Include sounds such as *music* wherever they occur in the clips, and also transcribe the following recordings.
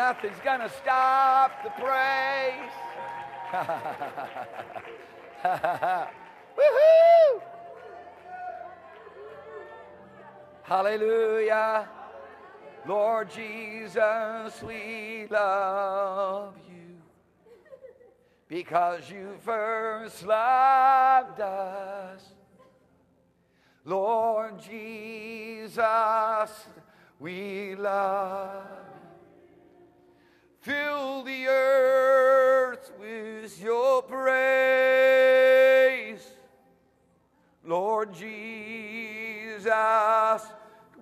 Nothing's going to stop the praise. *laughs* Hallelujah. Lord Jesus, we love you because you first loved us. Lord Jesus, we love. Fill the earth with your praise. Lord Jesus,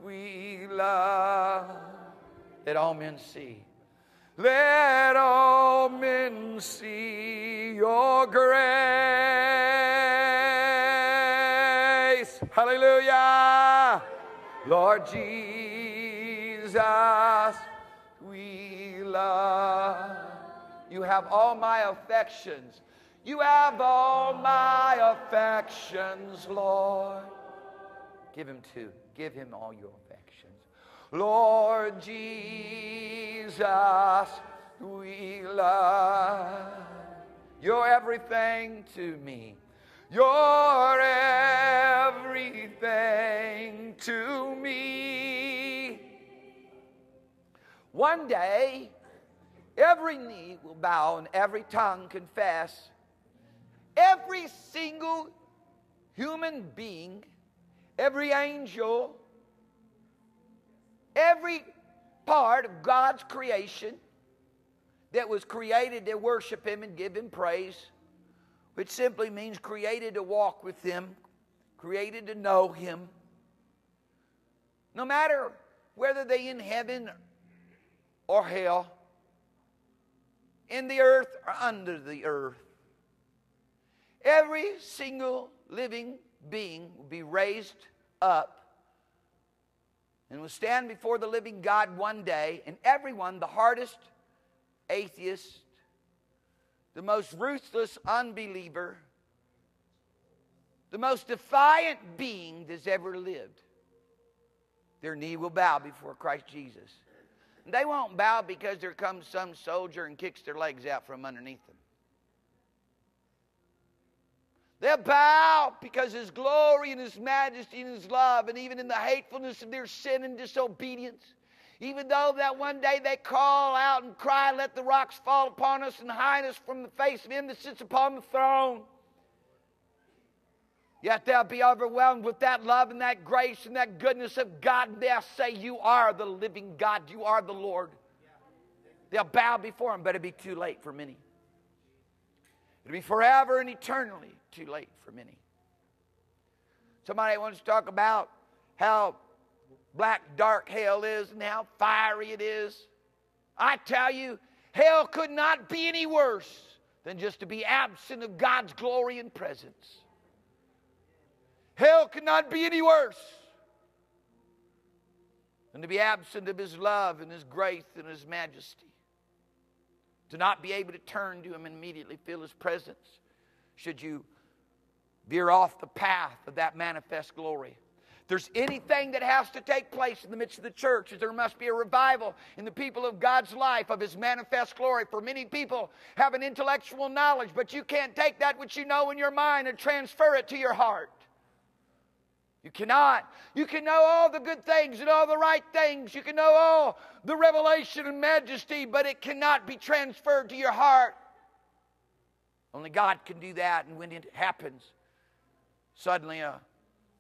we love. Let all men see. Let all men see your grace. Hallelujah. Lord Jesus, we love. You have all my affections. You have all my affections, Lord. Give him two. Give him all your affections. Lord Jesus, we love. You're everything to me. You're everything to me. One day, every knee will bow and every tongue confess. Every single human being, every angel, every part of God's creation that was created to worship Him and give Him praise, which simply means created to walk with Him, created to know Him. No matter whether they in heaven or hell, in the earth or under the earth, every single living being will be raised up and will stand before the living God one day, and everyone, the hardest atheist, the most ruthless unbeliever, the most defiant being that's ever lived, their knee will bow before Christ Jesus. They won't bow because there comes some soldier and kicks their legs out from underneath them. They'll bow because His glory and His majesty and His love, and even in the hatefulness of their sin and disobedience, even though that one day they call out and cry, Let the rocks fall upon us and hide us from the face of Him that sits upon the throne. Yet they'll be overwhelmed with that love and that grace and that goodness of God, and they'll say, You are the living God, you are the Lord. They'll bow before Him, but it'll be too late for many. It'll be forever and eternally too late for many. Somebody wants to talk about how black, dark hell is and how fiery it is. I tell you, hell could not be any worse than just to be absent of God's glory and presence. Hell could not be any worse than to be absent of His love and His grace and His majesty to not be able to turn to Him and immediately feel His presence, should you veer off the path of that manifest glory. There's anything that has to take place in the midst of the church, there must be a revival in the people of God's life of His manifest glory. For many people have an intellectual knowledge, but you can't take that which you know in your mind and transfer it to your heart. You cannot. You can know all the good things and all the right things. You can know all the revelation and majesty, but it cannot be transferred to your heart. Only God can do that, and when it happens, suddenly a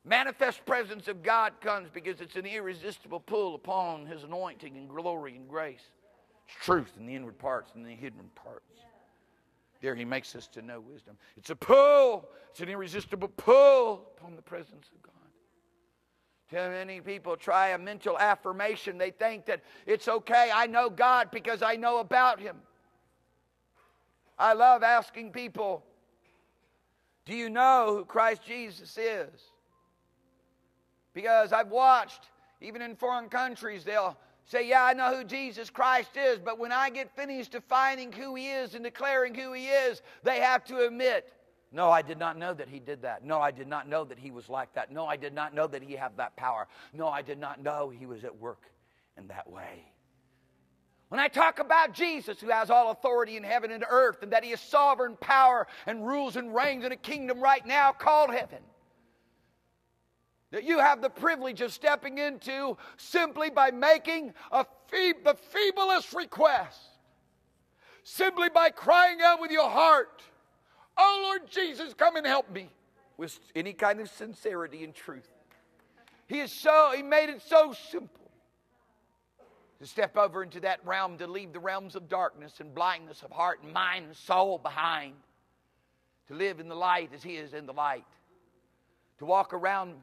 manifest presence of God comes because it's an irresistible pull upon His anointing and glory and grace. It's truth in the inward parts and the hidden parts. There He makes us to know wisdom. It's a pull, it's an irresistible pull upon the presence of God. Too many people try a mental affirmation. They think that it's okay. I know God because I know about Him. I love asking people, Do you know who Christ Jesus is? Because I've watched, even in foreign countries, they'll say, Yeah, I know who Jesus Christ is, but when I get finished defining who He is and declaring who He is, they have to admit, no, I did not know that he did that. No, I did not know that he was like that. No, I did not know that he had that power. No, I did not know he was at work in that way. When I talk about Jesus, who has all authority in heaven and earth, and that he is sovereign power and rules and reigns in a kingdom right now called heaven, that you have the privilege of stepping into simply by making a fee- the feeblest request, simply by crying out with your heart, Oh Lord Jesus, come and help me, with any kind of sincerity and truth. He is so, he made it so simple to step over into that realm, to leave the realms of darkness and blindness of heart and mind and soul behind, to live in the light as He is in the light, to walk around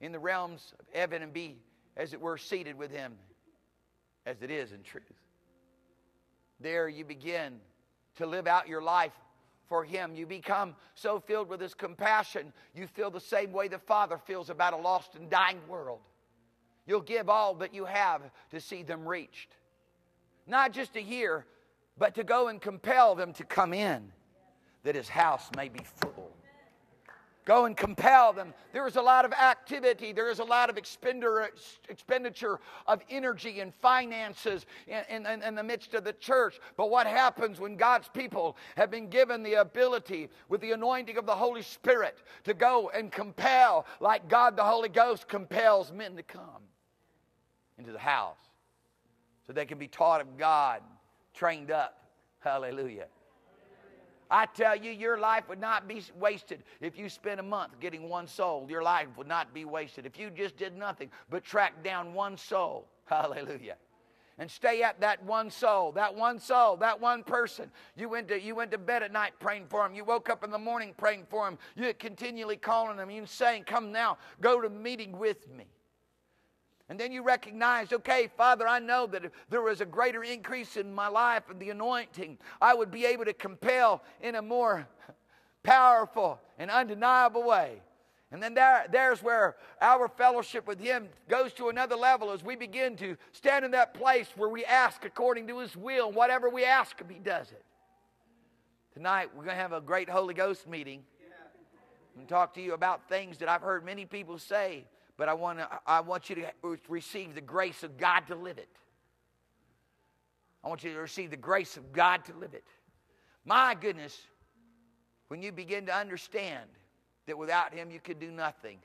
in the realms of heaven and be, as it were, seated with Him as it is in truth. There you begin to live out your life for Him. You become so filled with His compassion, you feel the same way the Father feels about a lost and dying world. You'll give all that you have to see them reached. Not just to hear, but to go and compel them to come in, that his house may be full. Go and compel them. There is a lot of activity, there is a lot of expenditure of energy and finances in, in, in, the midst of the church. But what happens when God's people have been given the ability, with the anointing of the Holy Spirit, to go and compel, like God the Holy Ghost compels men to come? into the house so they can be taught of God, trained up. Hallelujah. I tell you, your life would not be wasted if you spent a month getting one soul. Your life would not be wasted if you just did nothing but track down one soul. *laughs* Hallelujah. And stay at that one soul, that one soul, that one person. You went to you went to bed at night praying for him. You woke up in the morning praying for him. You continually calling him. You saying, "Come now, go to meeting with me." And then you recognize, okay, Father, I know that if there was a greater increase in my life and the anointing, I would be able to compel in a more powerful and undeniable way. And then there, there's where our fellowship with Him goes to another level as we begin to stand in that place where we ask according to His will. And Whatever we ask He does it. Tonight, we're going to have a great Holy Ghost meeting and talk to you about things that I've heard many people say but I want, to, I want you to receive the grace of God to live it. I want you to receive the grace of God to live it. My goodness, when you begin to understand that without Him you could do nothing,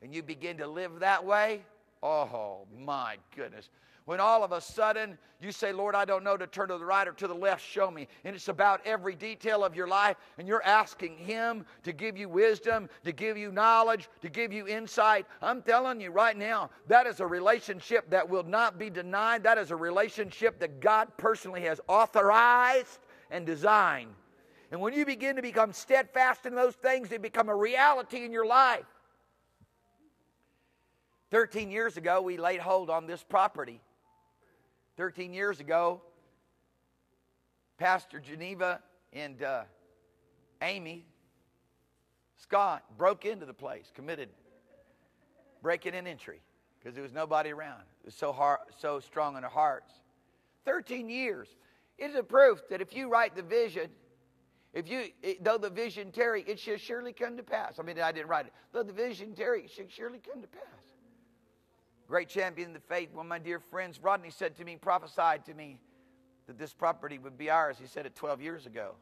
and you begin to live that way, oh my goodness. When all of a sudden you say, Lord, I don't know to turn to the right or to the left, show me. And it's about every detail of your life, and you're asking Him to give you wisdom, to give you knowledge, to give you insight. I'm telling you right now, that is a relationship that will not be denied. That is a relationship that God personally has authorized and designed. And when you begin to become steadfast in those things, they become a reality in your life. 13 years ago, we laid hold on this property. 13 years ago, Pastor Geneva and uh, Amy Scott broke into the place, committed breaking and entry because there was nobody around. It was so hard, so strong in their hearts. 13 years. It is a proof that if you write the vision, if you, it, though the vision tarry, it shall surely come to pass. I mean, I didn't write it. Though the vision tarry, it shall surely come to pass great champion of the faith, one of my dear friends, Rodney said to me, prophesied to me that this property would be ours. He said it 12 years ago.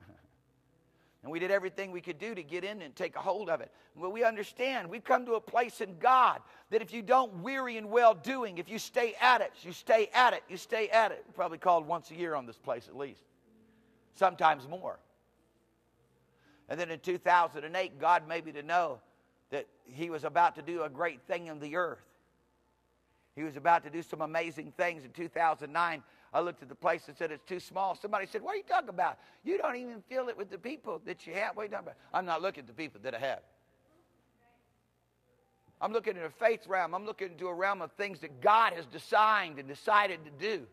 *laughs* and we did everything we could do to get in and take a hold of it. Well, we understand. We've come to a place in God that if you don't weary in well doing, if you stay at it, you stay at it, you stay at it. Probably called once a year on this place at least, sometimes more. And then in 2008, God made me to know that he was about to do a great thing in the earth. He was about to do some amazing things in 2009. I looked at the place and said, It's too small. Somebody said, What are you talking about? You don't even feel it with the people that you have. What are you talking about? I'm not looking at the people that I have. I'm looking at a faith realm. I'm looking into a realm of things that God has designed and decided to do.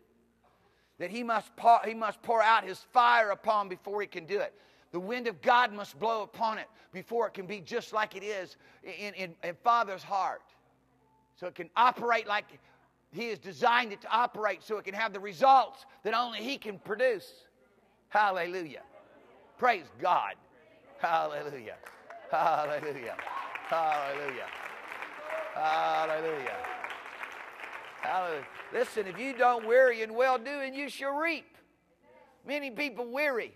That He must pour, he must pour out His fire upon before He can do it. The wind of God must blow upon it before it can be just like it is in, in, in Father's heart. So it can operate like He has designed it to operate, so it can have the results that only He can produce. Hallelujah. Praise God. Hallelujah. Hallelujah. Hallelujah. Hallelujah. Hallelujah. Listen, if you don't weary in well doing, you shall reap. Many people weary.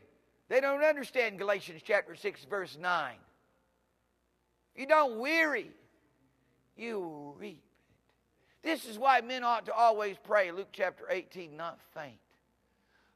They don't understand Galatians chapter 6, verse 9. You don't weary, you reap it. This is why men ought to always pray. Luke chapter 18, not faint.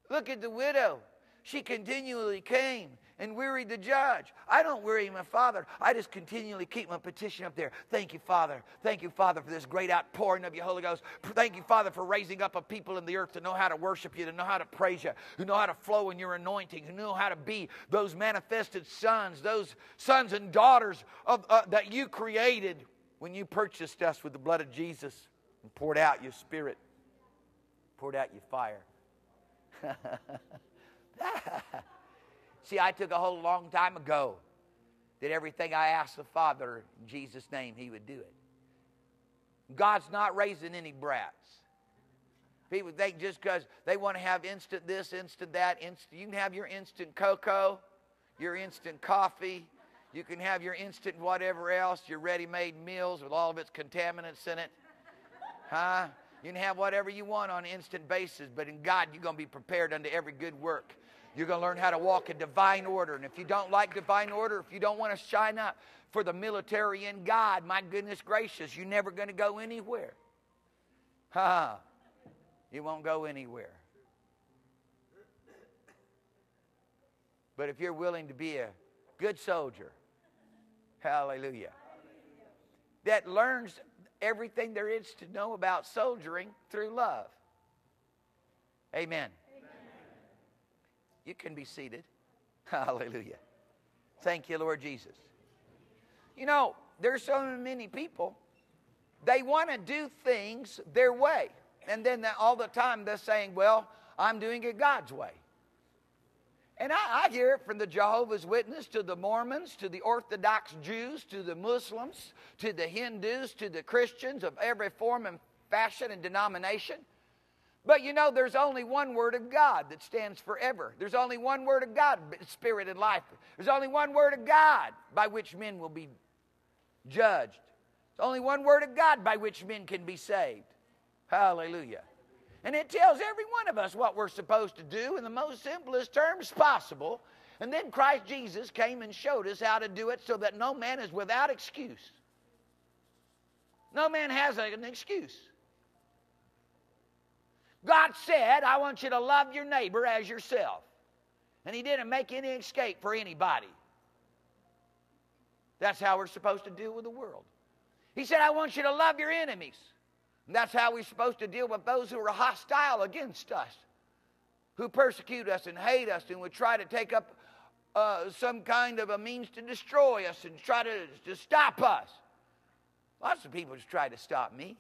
Look at the widow. She continually came and weary the judge. I don't weary my Father. I just continually keep my petition up there. Thank you, Father. Thank you, Father, for this great outpouring of your Holy Ghost. Thank you, Father, for raising up a people in the earth to know how to worship you, to know how to praise you, who know how to flow in your anointing, who know how to be those manifested sons, those sons and daughters of, uh, that you created when you purchased us with the blood of Jesus and poured out your spirit, poured out your fire. *laughs* See, I took a whole long time ago that everything I asked the Father in Jesus' name, He would do it. God's not raising any brats. People think just because they want to have instant this, instant that, instant, you can have your instant cocoa, your instant coffee, you can have your instant whatever else, your ready made meals with all of its contaminants in it. Huh? You can have whatever you want on an instant basis, but in God, you're going to be prepared unto every good work. You're going to learn how to walk in divine order. And if you don't like divine order, if you don't want to shine up for the military in God, my goodness gracious, you're never going to go anywhere. Ha! You won't go anywhere. But if you're willing to be a good soldier, hallelujah, that learns everything there is to know about soldiering through love. Amen. You can be seated. *laughs* Hallelujah. Thank you, Lord Jesus. You know, there's so many people, they want to do things their way. And then all the time they're saying, well, I'm doing it God's way. And I, I, hear it from the Jehovah's Witness to the Mormons, to the Orthodox Jews, to the Muslims, to the Hindus, to the Christians of every form and fashion and denomination. But you know, there's only one word of God that stands forever. There's only one word of God, spirit and life. There's only one word of God by which men will be judged. There's only one word of God by which men can be saved. Hallelujah. And it tells every one of us what we're supposed to do in the most simplest terms possible. And then Christ Jesus came and showed us how to do it so that no man is without excuse. No man has an excuse. God said, I want you to love your neighbor as yourself. And He didn't make any escape for anybody. That's how we're supposed to deal with the world. He said, I want you to love your enemies. And that's how we're supposed to deal with those who are hostile against us, who persecute us and hate us and would try to take up uh, some kind of a means to destroy us and try to, to stop us. Lots of people just try to stop me.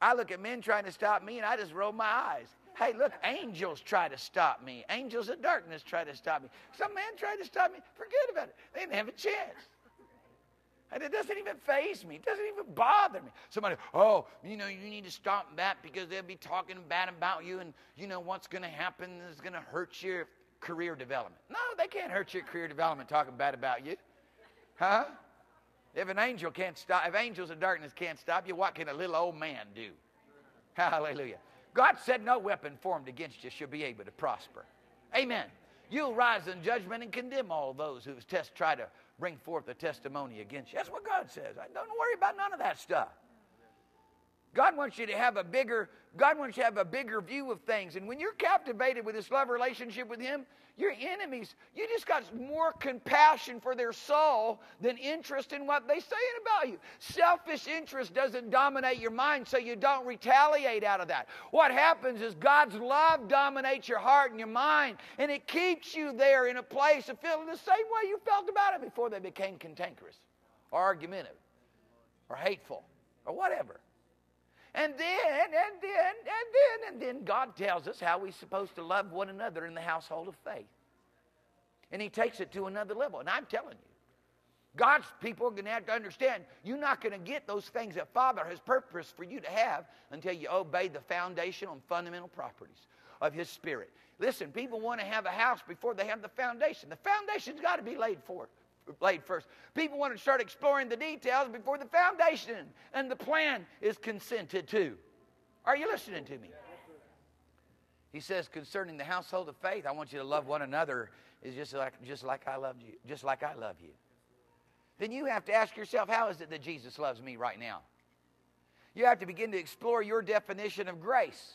I look at men trying to stop me and I just roll my eyes. Hey, look, angels try to stop me. Angels of darkness try to stop me. Some man tried to stop me. Forget about it. They didn't have a chance. And it doesn't even faze me. It doesn't even bother me. Somebody, oh, you know, you need to stop that because they'll be talking bad about you, and you know what's going to happen is going to hurt your career development. No, they can't hurt your career development talking bad about you. Huh? If an angel can't stop, if angels of darkness can't stop you, what can a little old man do? *laughs* Hallelujah. God said, No weapon formed against you shall be able to prosper. Amen. You'll rise in judgment and condemn all those who test, try to bring forth a testimony against you. That's what God says. I don't worry about none of that stuff. God wants you to have a bigger, God wants you to have a bigger view of things. And when you're captivated with this love relationship with Him, your enemies, you just got more compassion for their soul than interest in what they're saying about you. Selfish interest doesn't dominate your mind, so you don't retaliate out of that. What happens is God's love dominates your heart and your mind, and it keeps you there in a place of feeling the same way you felt about it before they became cantankerous or argumentative or hateful or whatever. And then, and then, and then, and then God tells us how we're supposed to love one another in the household of faith. And He takes it to another level. And I'm telling you, God's people are going to have to understand you're not going to get those things that Father has purposed for you to have until you obey the foundational and fundamental properties of His Spirit. Listen, people want to have a house before they have the foundation. The foundation's got to be laid for laid first. People want to start exploring the details before the foundation and the plan is consented to. Are you listening to me? He says concerning the household of faith, I want you to love one another is just like just like I love you, just like I love you. Then you have to ask yourself, how is it that Jesus loves me right now? You have to begin to explore your definition of grace.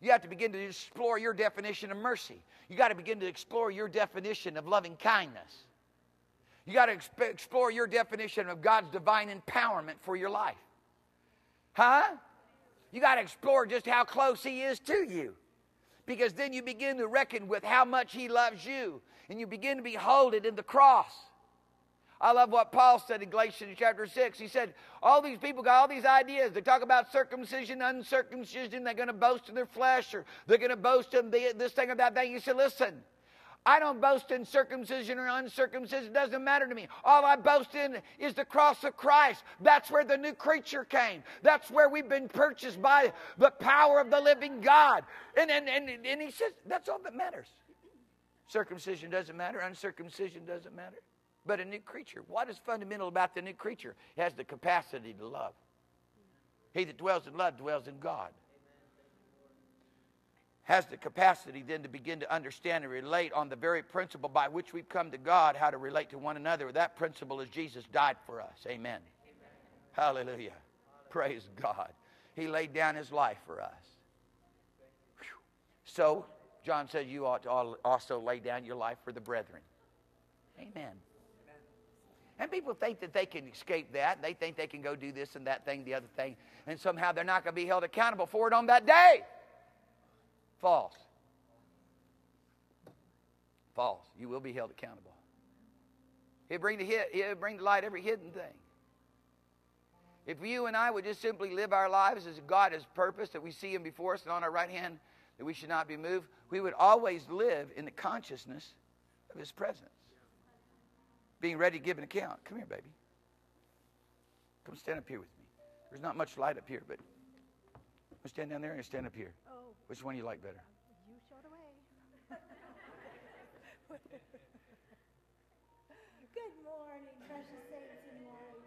You have to begin to explore your definition of mercy. You got to begin to explore your definition of loving kindness. You got to exp- explore your definition of God's divine empowerment for your life. Huh? You got to explore just how close He is to you. Because then you begin to reckon with how much He loves you. And you begin to behold it in the cross. I love what Paul said in Galatians chapter 6. He said, All these people got all these ideas. They talk about circumcision, uncircumcision. They're going to boast in their flesh or they're going to boast in this thing or that thing. You said, Listen, I don't boast in circumcision or uncircumcision. It doesn't matter to me. All I boast in is the cross of Christ. That's where the new creature came. That's where we've been purchased by the power of the living God. And, and, and, and he says, That's all that matters. Circumcision doesn't matter, uncircumcision doesn't matter but a new creature. What is fundamental about the new creature? It has the capacity to love. He that dwells in love dwells in God. Has the capacity then to begin to understand and relate on the very principle by which we've come to God, how to relate to one another. That principle is Jesus died for us. Amen. Amen. Hallelujah. Praise God. He laid down his life for us. Whew. So, John said, You ought to also lay down your life for the brethren. Amen. And people think that they can escape that. They think they can go do this and that thing, the other thing, and somehow they're not going to be held accountable for it on that day. False. False. You will be held accountable. He'll bring, the hit, he'll bring to light every hidden thing. If you and I would just simply live our lives as God has purposed, that we see Him before us and on our right hand, that we should not be moved, we would always live in the consciousness of His presence being ready to give an account. Come here, baby. Come stand up here with me. There's not much light up here, but you stand down there and stand up here. Oh. Which one do you like better? You showed away. *laughs* Good morning, precious saints in light.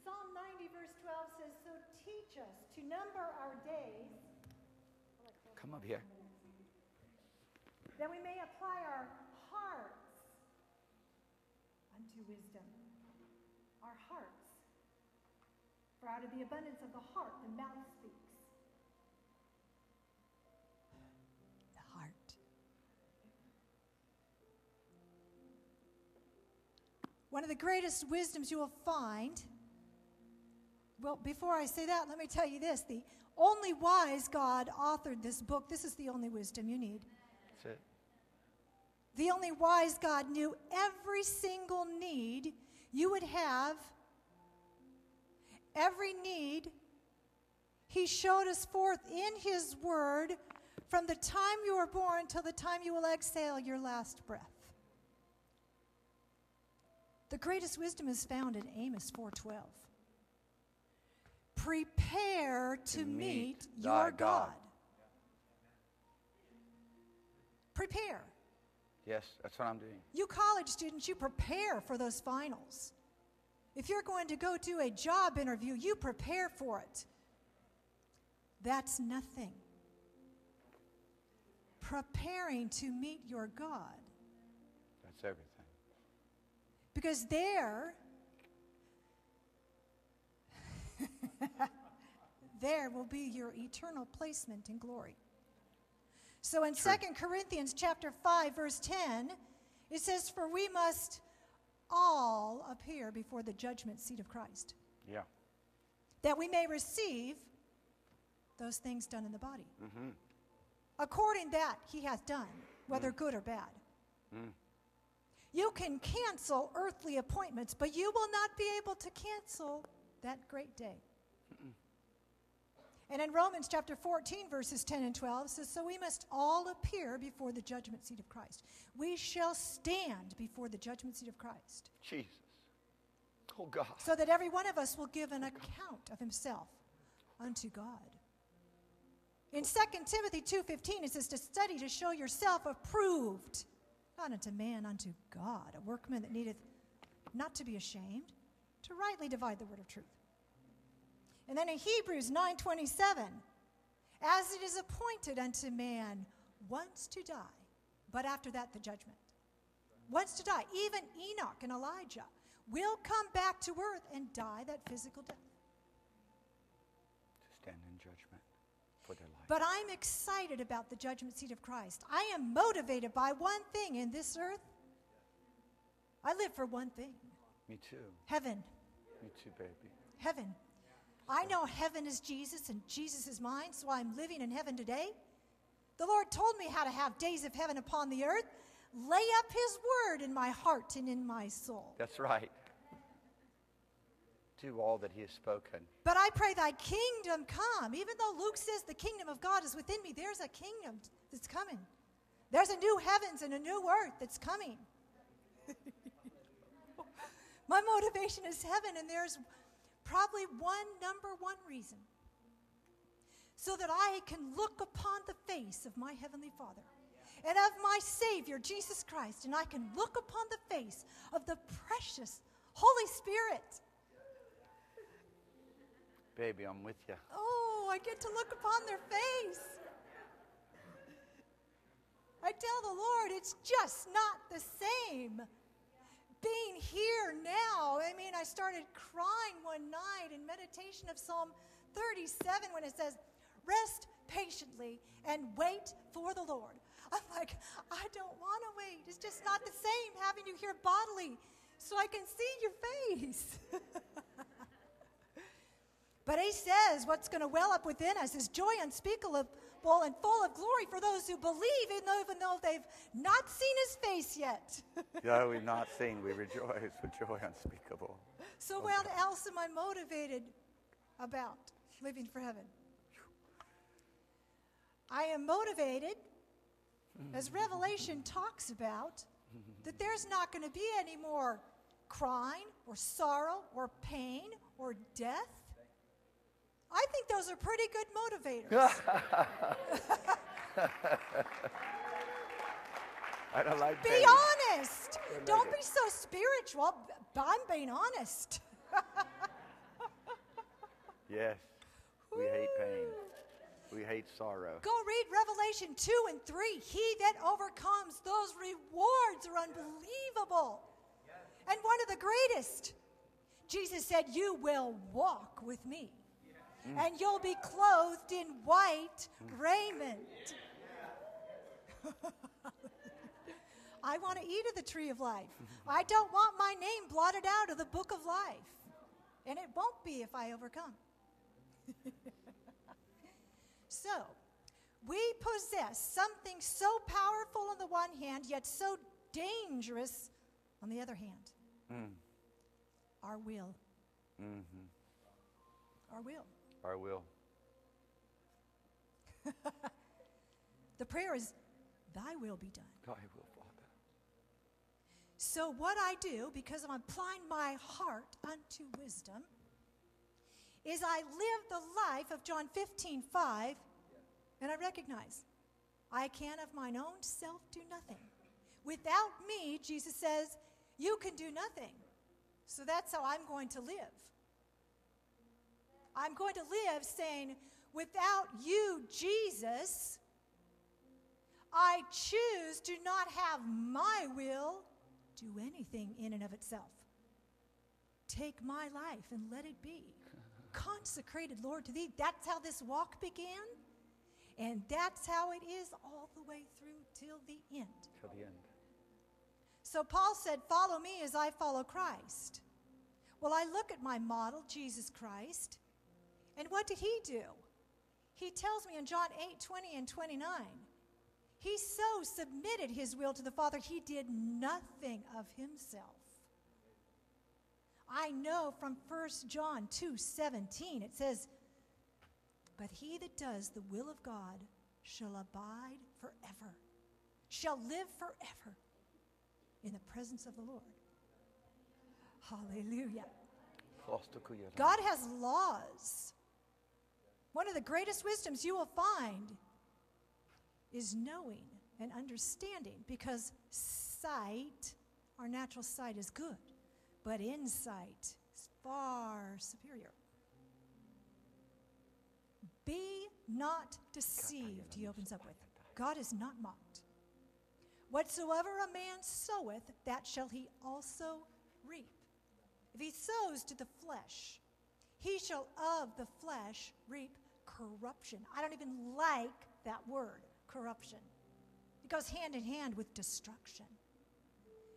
Psalm 90, verse 12 says, So teach us to number our days. Come up here. That we may apply our hearts unto wisdom. Our hearts. For out of the abundance of the heart, the mouth speaks. The heart. One of the greatest wisdoms you will find. Well, before I say that, let me tell you this. The only wise God authored this book. This is the only wisdom you need. That's it. The only wise God knew every single need you would have, every need. He showed us forth in His Word from the time you were born till the time you will exhale your last breath. The greatest wisdom is found in Amos 4:12. Prepare to, to meet, meet your God. God. Prepare. Yes, that's what I'm doing. You college students, you prepare for those finals. If you're going to go do a job interview, you prepare for it. That's nothing. Preparing to meet your God. That's everything. Because there, *laughs* there will be your eternal placement in glory. So in True. 2 Corinthians chapter 5 verse 10, it says for we must all appear before the judgment seat of Christ. Yeah. That we may receive those things done in the body. Mm-hmm. According that he hath done, whether mm. good or bad. Mm. You can cancel earthly appointments, but you will not be able to cancel that great day. And in Romans chapter 14, verses 10 and 12, says, So we must all appear before the judgment seat of Christ. We shall stand before the judgment seat of Christ. Jesus. Oh, God. So that every one of us will give an oh, account of himself unto God. In 2 Timothy 2.15, it says to study to show yourself approved not unto man, unto God, a workman that needeth not to be ashamed, to rightly divide the word of truth. And then in Hebrews 9:27, as it is appointed unto man once to die, but after that the judgment. Once to die. Even Enoch and Elijah will come back to earth and die that physical death. To stand in judgment for their life. But I'm excited about the judgment seat of Christ. I am motivated by one thing in this earth. I live for one thing Me too. heaven. Me too, baby. Heaven. I know heaven is Jesus and Jesus is mine, so I'm living in heaven today. The Lord told me how to have days of heaven upon the earth. Lay up His word in my heart and in my soul. That's right. Do all that He has spoken. But I pray thy kingdom come. Even though Luke says the kingdom of God is within me, there's a kingdom that's coming. There's a new heavens and a new earth that's coming. *laughs* My motivation is heaven, and there's probably one number one reason so that I can look upon the face of my Heavenly Father and of my Savior, Jesus Christ, and I can look upon the face of the precious Holy Spirit. Baby, I'm with you. Oh, I get to look upon their face. I tell the Lord, it's just not the same being here now. I mean, I started crying one night in meditation of Psalm 37 when it says, Rest patiently and wait for the Lord. I'm like, I don't want to wait. It's just not the same having you here bodily so I can see your face. *laughs* But he says what's going to well up within us is joy unspeakable and full of glory for those who believe, even though, even though they've not seen his face yet. *laughs* Though we've not seen, we rejoice with joy unspeakable. so, oh, what else am I motivated about living for heaven? I am motivated, as Revelation talks about, that there's not going to be any more crying or sorrow or pain or death. I think those are pretty good motivators. *laughs* I don't like be pain. honest. Don't be so spiritual. I'm being honest. *laughs* Yes. We hate pain. We hate sorrow. Go read Revelation 2 and 3. He that overcomes, those rewards are unbelievable. And one of the greatest, Jesus said, You will walk with me, and you'll be clothed in white raiment. *laughs* I want to eat of the tree of life. I don't want my name blotted out of the book of life. And it won't be if I overcome. *laughs* So, we possess something so powerful on the one hand, yet so dangerous on the other hand Mm. our will. hmm Our will. Our will. *laughs* The prayer is, Thy will be done. Thy will, Father. So, what I do, because I'm applying my heart unto wisdom, is I live the life of John 15, 5, and I recognize I can of mine own self do nothing. Without me, Jesus says, you can do nothing. So that's how I'm going to live. I'm going to live saying, without you, Jesus, I choose to not have my will do anything in and of itself. Take my life and let it be. *laughs* Consecrated, Lord, to thee. That's how this walk began. And that's how it is all the way through till the end. Till the end. So Paul said, Follow me as I follow Christ. Well, I look at my model, Jesus Christ, and what did he do? He tells me in John 8 20 and 29, he so submitted his will to the Father, he did nothing of himself. I know from 1 John 2 17, it says, But he that does the will of God shall abide forever, shall live forever in the presence of the Lord. Hallelujah. God has laws. One of the greatest wisdoms you will find is knowing and understanding because sight, our natural sight is good, but insight is far superior. Be not deceived, he opens up with. God is not mocked. Whatsoever a man soweth, that shall he also reap. If he sows to the flesh, he shall of the flesh reap corruption. I don't even like that word, corruption. It goes hand in hand with destruction.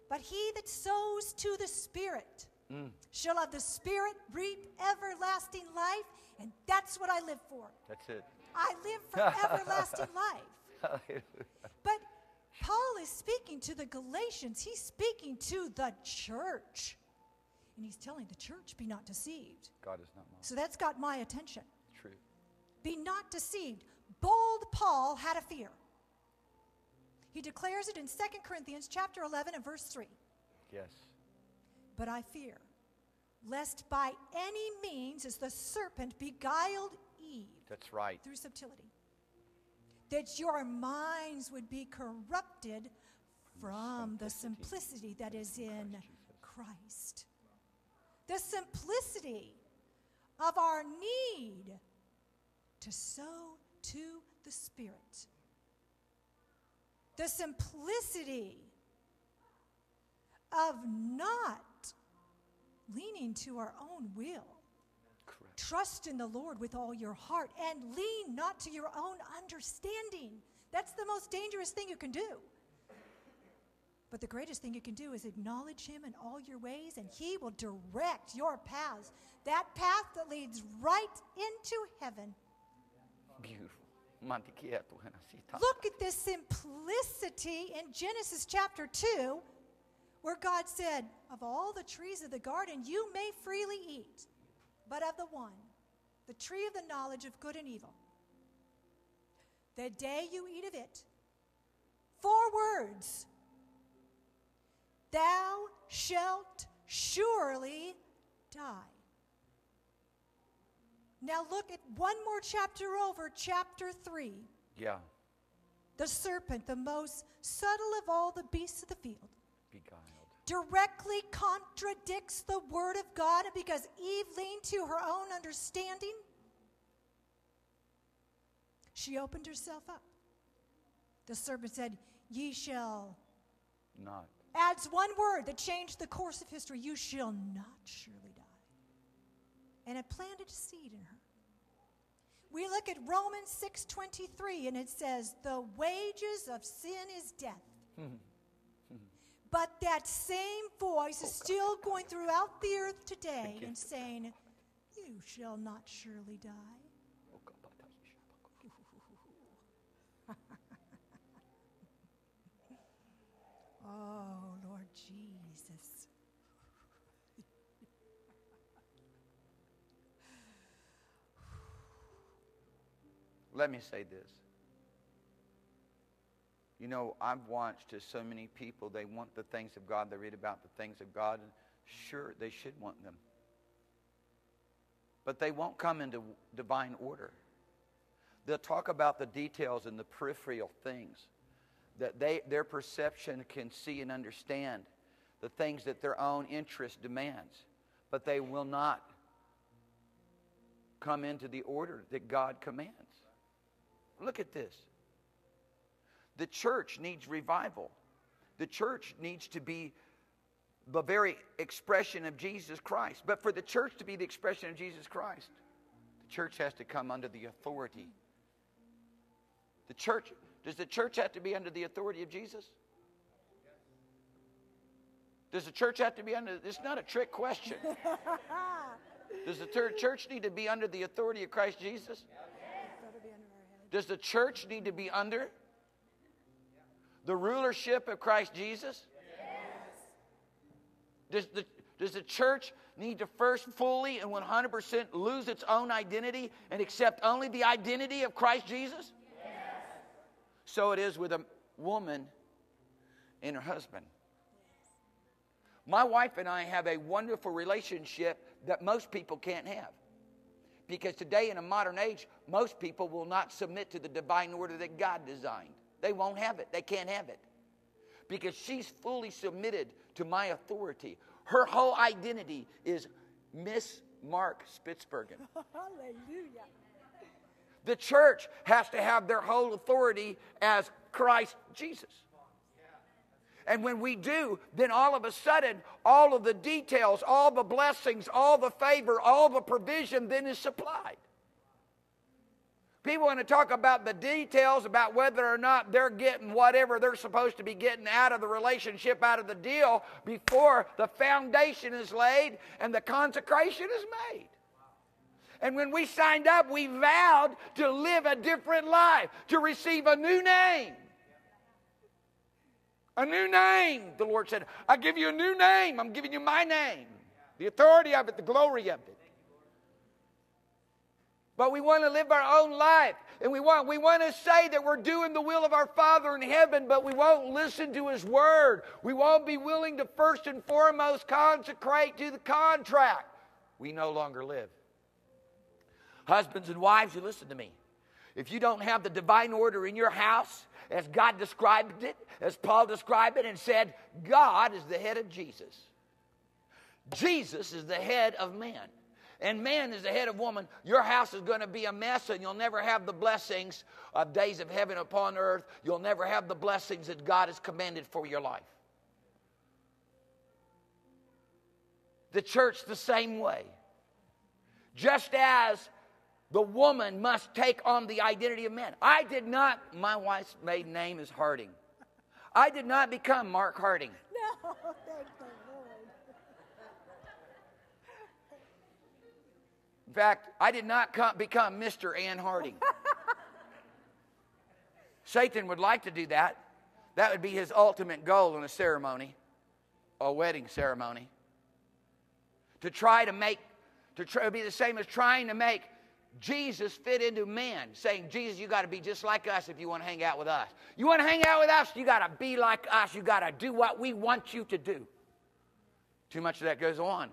But he that sows to the Spirit mm. shall of the Spirit reap everlasting life, and that's what I live for. That's it. I live for *laughs* everlasting life. But Paul is speaking to the Galatians, he's speaking to the church. And he's telling the church, be not deceived. God is not mocked. So that's got my attention. Be not deceived. Bold Paul had a fear. He declares it in 2 Corinthians chapter 11 and verse 3. Yes. But I fear, lest by any means as the serpent beguiled Eve. That's right. Through subtlety. That your minds would be corrupted from the simplicity that is in Christ. The simplicity of our need to sow to the Spirit the simplicity of not leaning to our own will. Correct. Trust in the Lord with all your heart and lean not to your own understanding. That's the most dangerous thing you can do. But the greatest thing you can do is acknowledge Him in all your ways, and He will direct your paths. That path that leads right into heaven. Beautiful. Look at this simplicity in Genesis chapter 2, where God said, Of all the trees of the garden, you may freely eat, but of the one, the tree of the knowledge of good and evil. The day you eat of it, four words Thou shalt surely die. Now look at one more chapter over, chapter 3. Yeah. The serpent, the most subtle of all the beasts of the field, beguiled, directly contradicts the word of God and because Eve leaned to her own understanding. She opened herself up. The serpent said, Ye shall not. Adds one word that changed the course of history. You shall not surely and it planted a seed in her. We look at Romans 6:23 and it says the wages of sin is death. but that same voice is still going throughout the earth today and saying, You shall not surely die. *laughs* oh, Lord Jesus. Let me say this. You know, I've watched as so many people, they want the things of God, they read about the things of God, and sure, they should want them. But they won't come into divine order. They'll talk about the details and the peripheral things that they, their perception can see and understand, the things that their own interest demands, but they will not come into the order that God commands. Look at this. The church needs revival. The church needs to be the very expression of Jesus Christ. But for the church to be the expression of Jesus Christ, the church has to come under the authority. The church, does the church have to be under the authority of Jesus? Does the church have to be under? It's not a trick question. *laughs* Does the church need to be under the authority of Christ Jesus? Does the church need to be under the rulership of Christ Jesus? Does the, does the church need to first fully and 100% lose its own identity and accept only the identity of Christ Jesus? Yes. So it is with a woman and her husband. My wife and I have a wonderful relationship that most people can't have. Because today, in a modern age, most people will not submit to the divine order that God designed. They won't have it, they can't have it. because she's fully submitted to my authority. Her whole identity is Miss Mark Spitsbergen. *laughs* Hallelujah. The church has to have their whole authority as Christ Jesus. And when we do, then all of a sudden, all of the details, all the blessings, all the favor, all the provision then is supplied. People want to talk about the details about whether or not they're getting whatever they're supposed to be getting out of the relationship, out of the deal, before the foundation is laid and the consecration is made. And when we signed up, we vowed to live a different life, to receive a new name. A new name, the Lord said. I give you a new name. I'm giving you my name. The authority of it, the glory of it. But we want to live our own life. And we want, we want to say that we're doing the will of our Father in heaven, but we won't listen to His word. We won't be willing to first and foremost consecrate to the contract. We no longer live. Husbands and wives, you listen to me. If you don't have the divine order in your house, as God described it, as Paul described it, and said, God is the head of Jesus. Jesus is the head of man. And man is the head of woman. Your house is going to be a mess, and you'll never have the blessings of days of heaven upon earth. You'll never have the blessings that God has commanded for your life. The church, the same way. Just as the woman must take on the identity of man. I did not, my wife's maiden name is Harding. I did not become Mark Harding. *laughs* No, thank the Lord. In fact, I did not come, become Mr. Ann Harding. *laughs* Satan would like to do that. That would be his ultimate goal in a ceremony, a wedding ceremony. To try to make, to try, be the same as trying to make Jesus fit into man, saying, Jesus, you got to be just like us if you want to hang out with us. You want to hang out with us? You got to be like us. You got to do what we want you to do. Too much of that goes on.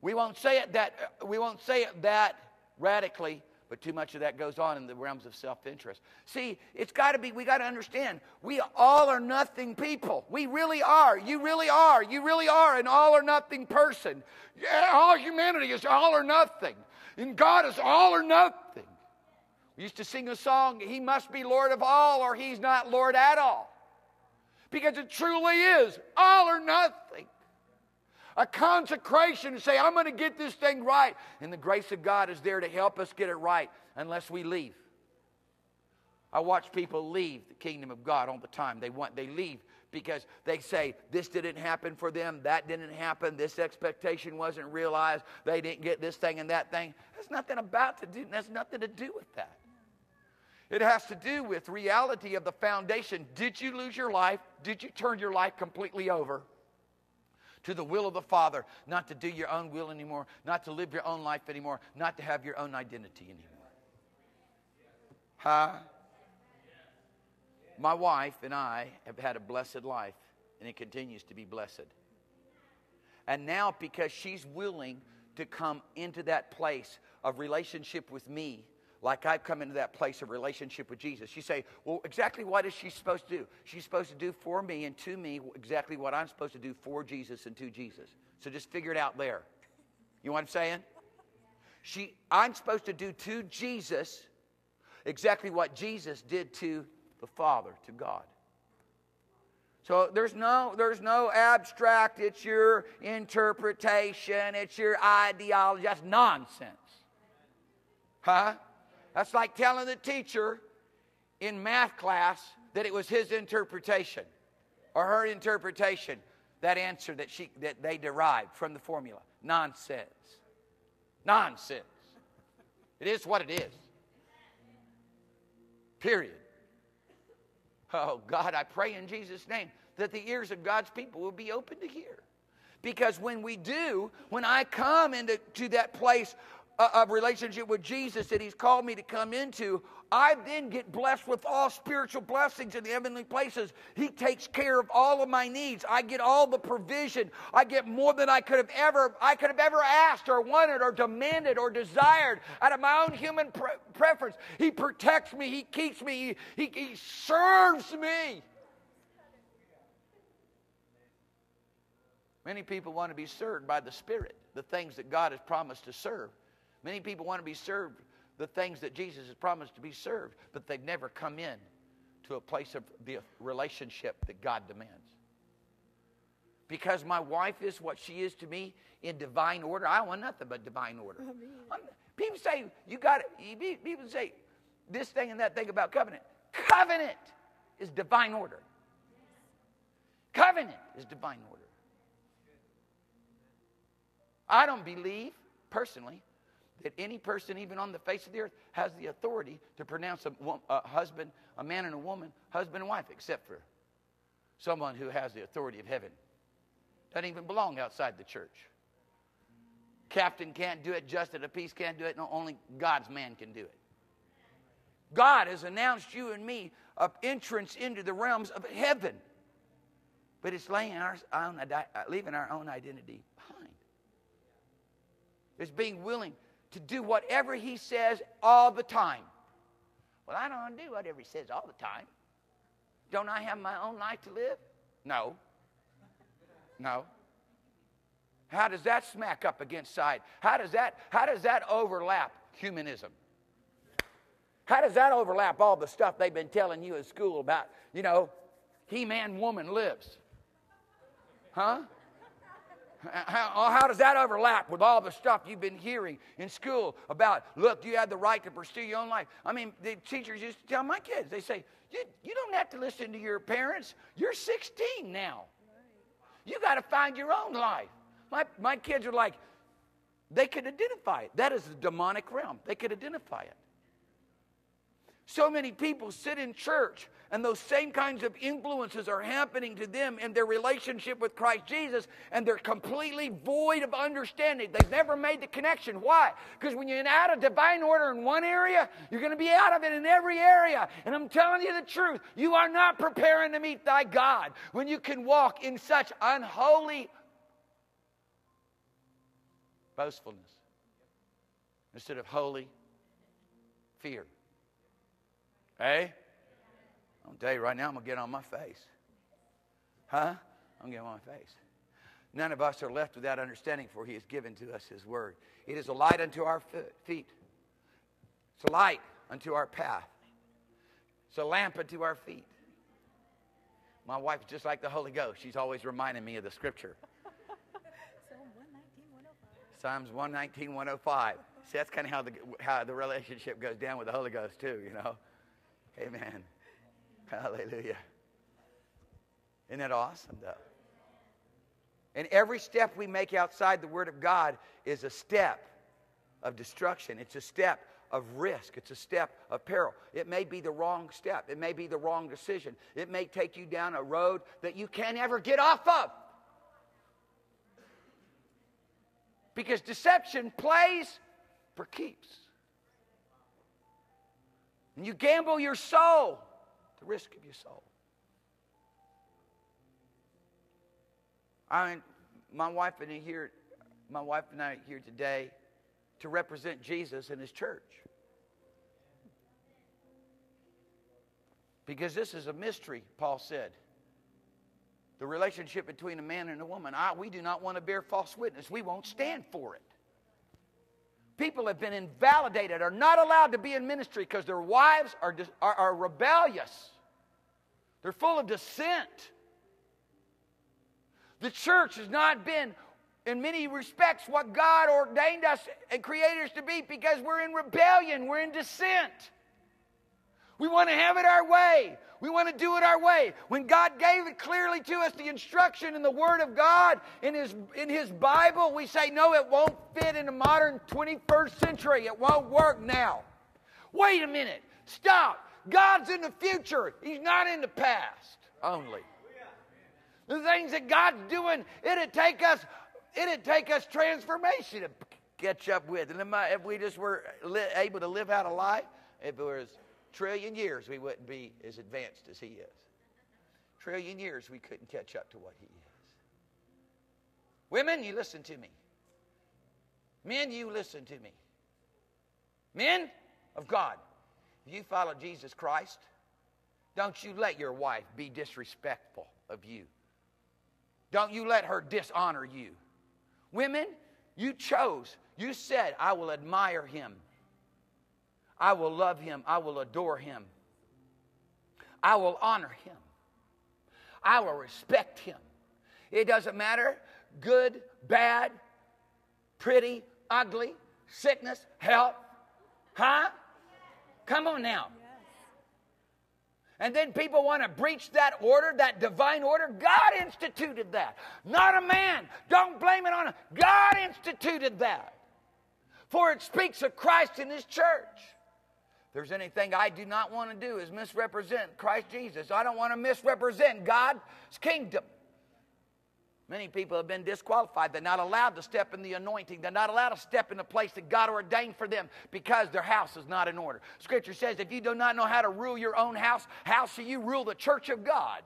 We won't say it that we won't say it that radically, but too much of that goes on in the realms of self-interest. See, it's got to be we got to understand we all are nothing people. We really are. You really are. You really are an all or nothing person. Yeah, all humanity is all or nothing. And God is all or nothing. We used to sing a song, He must be Lord of all, or He's not Lord at all. Because it truly is all or nothing. A consecration to say, I'm going to get this thing right. And the grace of God is there to help us get it right unless we leave. I watch people leave the kingdom of God all the time. They want they leave because they say this didn't happen for them, that didn't happen, this expectation wasn't realized, they didn't get this thing and that thing. There's nothing about to do, there's nothing to do with that. It has to do with reality of the foundation. Did you lose your life? Did you turn your life completely over? To the will of the Father, not to do your own will anymore, not to live your own life anymore, not to have your own identity anymore. Huh? My wife and I have had a blessed life, and it continues to be blessed. And now, because she's willing to come into that place of relationship with me, like I've come into that place of relationship with Jesus. You say, well, exactly what is she supposed to do? She's supposed to do for me and to me exactly what I'm supposed to do for Jesus and to Jesus. So just figure it out there. You know what I'm saying? She, I'm supposed to do to Jesus exactly what Jesus did to the Father, to God. So there's no, there's no abstract, it's your interpretation, it's your ideology. That's nonsense. Huh? That's like telling the teacher in math class that it was his interpretation or her interpretation, that answer that, she, that they derived from the formula. Nonsense. Nonsense. It is what it is. Period. Oh, God, I pray in Jesus' name that the ears of God's people will be open to hear. Because when we do, when I come into to that place of relationship with Jesus that He's called me to come into, I then get blessed with all spiritual blessings in the heavenly places. He takes care of all of my needs. I get all the provision. I get more than I could have ever I could have ever asked or wanted or demanded or desired out of my own human pre- preference. He protects me. He keeps me. He, he, he serves me. Many people want to be served by the Spirit, the things that God has promised to serve. Many people want to be served the things that Jesus has promised to be served, but they've never come in to a place of the relationship that God demands. Because my wife is what she is to me in divine order, I want nothing but divine order. people say, you got it. People say this thing and that thing about covenant. Covenant is divine order. Covenant is divine order. I don't believe, personally, that any person, even on the face of the earth, has the authority to pronounce a, a, husband, a man and a woman, husband and wife, except for someone who has the authority of heaven. Doesn't even belong outside the church. Captain can't do it, Justice of Peace can't do it, no, only God's man can do it. God has announced you and me of entrance into the realms of heaven. But it's laying our own, uh, leaving our own identity behind. It's being willing to do whatever he says all the time. Well, I don't do whatever he says all the time. Don't I have my own life to live? No. No. How does that smack up against side? How does that, how does that overlap humanism? How does that overlap all the stuff they've been telling you in school about, you know, he man woman lives? Huh? How, how, does that overlap with all the stuff you've been hearing in school about, look, you have the right to pursue your own life? I mean, the teachers used to tell my kids, they say, you, you don't have to listen to your parents. You're 16 now. You got to find your own life. My, my kids are like, they could identify it. That is the demonic realm. They could identify it. So many people sit in church and those same kinds of influences are happening to them in their relationship with Christ Jesus, and they're completely void of understanding. They've never made the connection. Why? Because when you're out of divine order in one area, you're going to be out of it in every area. And I'm telling you the truth, you are not preparing to meet thy God when you can walk in such unholy boastfulness instead of holy fear. Hey? I'm tell you right now, I'm going to get on my face. Huh? I'm going to get on my face. None of us are left without understanding, for he has given to us his word. It is a light unto our feet, it's a light unto our path, it's a lamp unto our feet. My wife's just like the Holy Ghost. She's always reminding me of the scripture. Psalms 119, 105. See, that's kind of how the, how the relationship goes down with the Holy Ghost, too, you know. Amen. *laughs* Hallelujah. Isn't that awesome, though? And every step we make outside the Word of God is a step of destruction. It's a step of risk. It's a step of peril. It may be the wrong step. It may be the wrong decision. It may take you down a road that you can't ever get off of. Because deception plays for keeps. And you gamble your soul the risk of your soul. I mean, my wife and I here, my wife and I are here today to represent Jesus and His church. Because this is a mystery, Paul said. The relationship between a man and a woman. I, we do not want to bear false witness. We won't stand for it. People have been invalidated, are not allowed to be in ministry because their wives are, are, are rebellious. They're full of dissent. The church has not been, in many respects, what God ordained us and created us to be because we're in rebellion, we're in dissent. We want to have it our way. We want to do it our way. When God gave it clearly to us, the instruction in the Word of God, in His, in His Bible, we say, no, it won't fit in the modern 21st century. It won't work now. Wait a minute. Stop. God's in the future, He's not in the past only. The things that God's doing, it'd take us, it'd take us transformation to catch up with. And if we just were able to live out a life, if it was trillion years, we wouldn't be as advanced as He is. Trillion years, we couldn't catch up to what He is. Women, you listen to me. Men, you listen to me. Men of God, if you follow Jesus Christ, don't you let your wife be disrespectful of you. Don't you let her dishonor you. Women, you chose. You said, I will admire him. I will love him. I will adore him. I will honor him. I will respect him. It doesn't matter good, bad, pretty, ugly, sickness, health. Huh? Come on now. And then people want to breach that order, that divine order. God instituted that, not a man. Don't blame it on him. God instituted that. For it speaks of Christ in his church. There's anything I do not want to do is misrepresent Christ Jesus. I don't want to misrepresent God's kingdom. Many people have been disqualified. They're not allowed to step in the anointing. They're not allowed to step in the place that God ordained for them because their house is not in order. Scripture says if you do not know how to rule your own house, how shall you rule the church of God?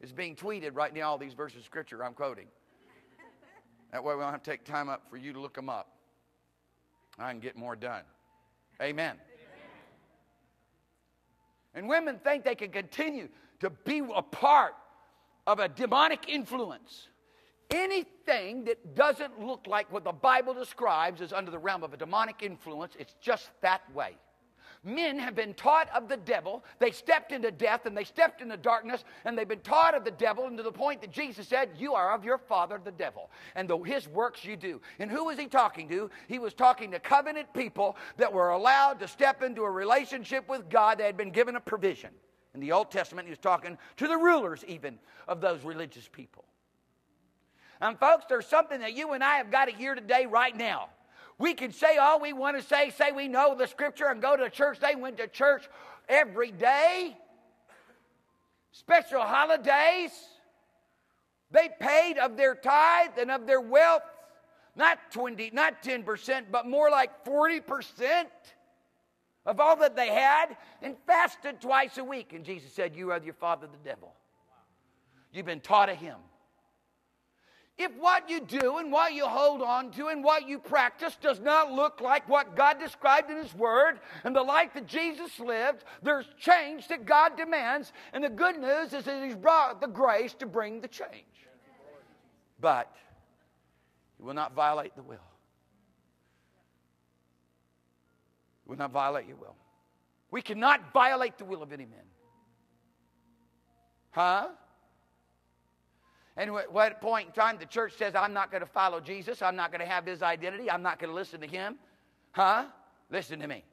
It's being tweeted right now, all these verses of Scripture I'm quoting. That way we don't have to take time up for you to look them up. I can get more done. Amen. And women think they can continue to be a part of a demonic influence. Anything that doesn't look like what the Bible describes is under the realm of a demonic influence. It's just that way. Men have been taught of the devil. They stepped into death and they stepped into darkness and they've been taught of the devil and to the point that Jesus said, You are of your father, the devil, and the, his works you do. And who was he talking to? He was talking to covenant people that were allowed to step into a relationship with God. They had been given a provision. In the Old Testament, he was talking to the rulers, even of those religious people. And, folks, there's something that you and I have got to hear today, right now. We can say all we want to say, say we know the scripture and go to church. They went to church every day, special holidays. They paid of their tithe and of their wealth, not 20, not 10%, but more like 40% of all that they had and fasted twice a week. And Jesus said, You are your father, the devil. You've been taught of him. If what you do and what you hold on to and what you practice does not look like what God described in His Word and the life that Jesus lived, there's change that God demands. And the good news is that He's brought the grace to bring the change. But He will not violate the will. He will not violate your will. We cannot violate the will of any man. Huh? And at what point in time the church says, I'm not going to follow Jesus, I'm not going to have his identity, I'm not going to listen to him? Huh? Listen to me.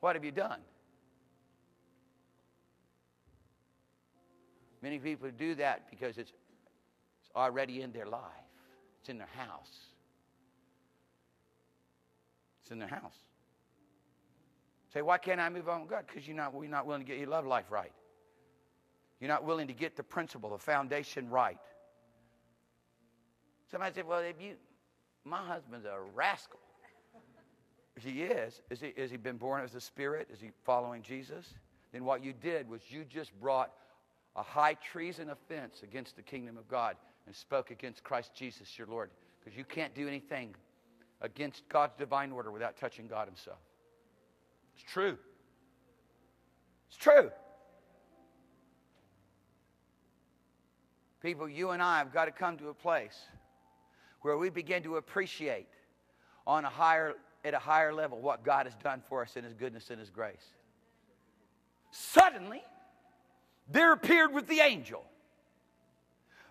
What have you done? Many people do that because it's, it's already in their life, it's in their house. It's in their house. Say, why can't I move on with God? Because you're not, you're not willing to get your love life right. You're not willing to get the principle, the foundation right. Somebody said, Well, if you, my husband's a rascal. He is. Is he, has he been born as the spirit? Is he following Jesus? Then what you did was you just brought a high treason offense against the kingdom of God and spoke against Christ Jesus, your Lord. Because you can't do anything against God's divine order without touching God Himself. It's true. It's true. People, you and I have got to come to a place where we begin to appreciate on a higher, at a higher level what God has done for us in His goodness and His grace. Suddenly, there appeared with the angel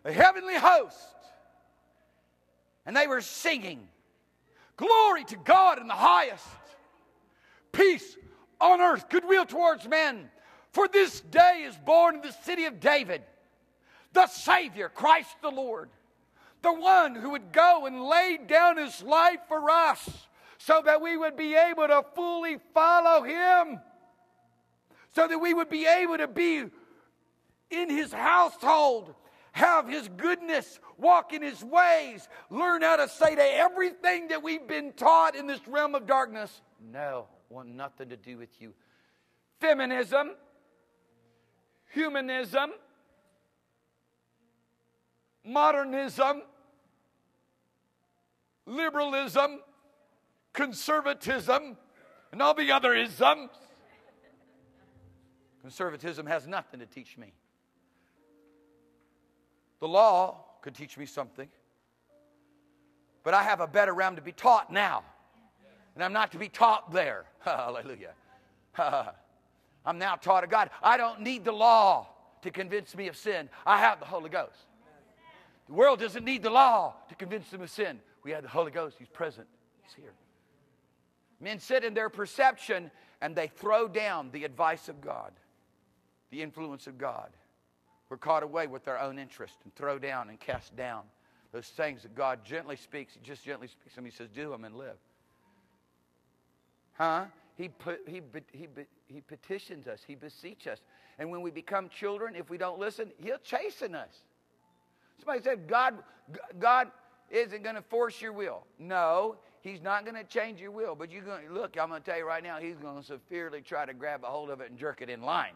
a heavenly host, and they were singing, Glory to God in the highest, peace on earth, goodwill towards men. For this day is born in the city of David the Savior, Christ the Lord, the one who would go and lay down his life for us so that we would be able to fully follow him, so that we would be able to be in his household, have his goodness, walk in his ways, learn how to say to everything that we've been taught in this realm of darkness, no, want nothing to do with you. Feminism, humanism, modernism, liberalism, conservatism, and all the other isms. Conservatism has nothing to teach me. The law could teach me something, but I have a better realm to be taught now. And I'm not to be taught there. *laughs* Hallelujah. *laughs* I'm now taught of God. I don't need the law to convince me of sin. I have the Holy Ghost. The world doesn't need the law to convince them of sin. We have the Holy Ghost. He's present. He's here. Men sit in their perception and they throw down the advice of God, the influence of God. We're caught away with our own interest and throw down and cast down those things that God gently speaks. He just gently speaks them. He says, Do them and live. Huh? He, put, he, he, he petitions us, He beseeches us. And when we become children, if we don't listen, He'll chasten us. Somebody said, God, God isn't going to force your will. No, He's not going to change your will. But you're going to, look, I'm going to tell you right now, He's going to severely try to grab a hold of it and jerk it in line.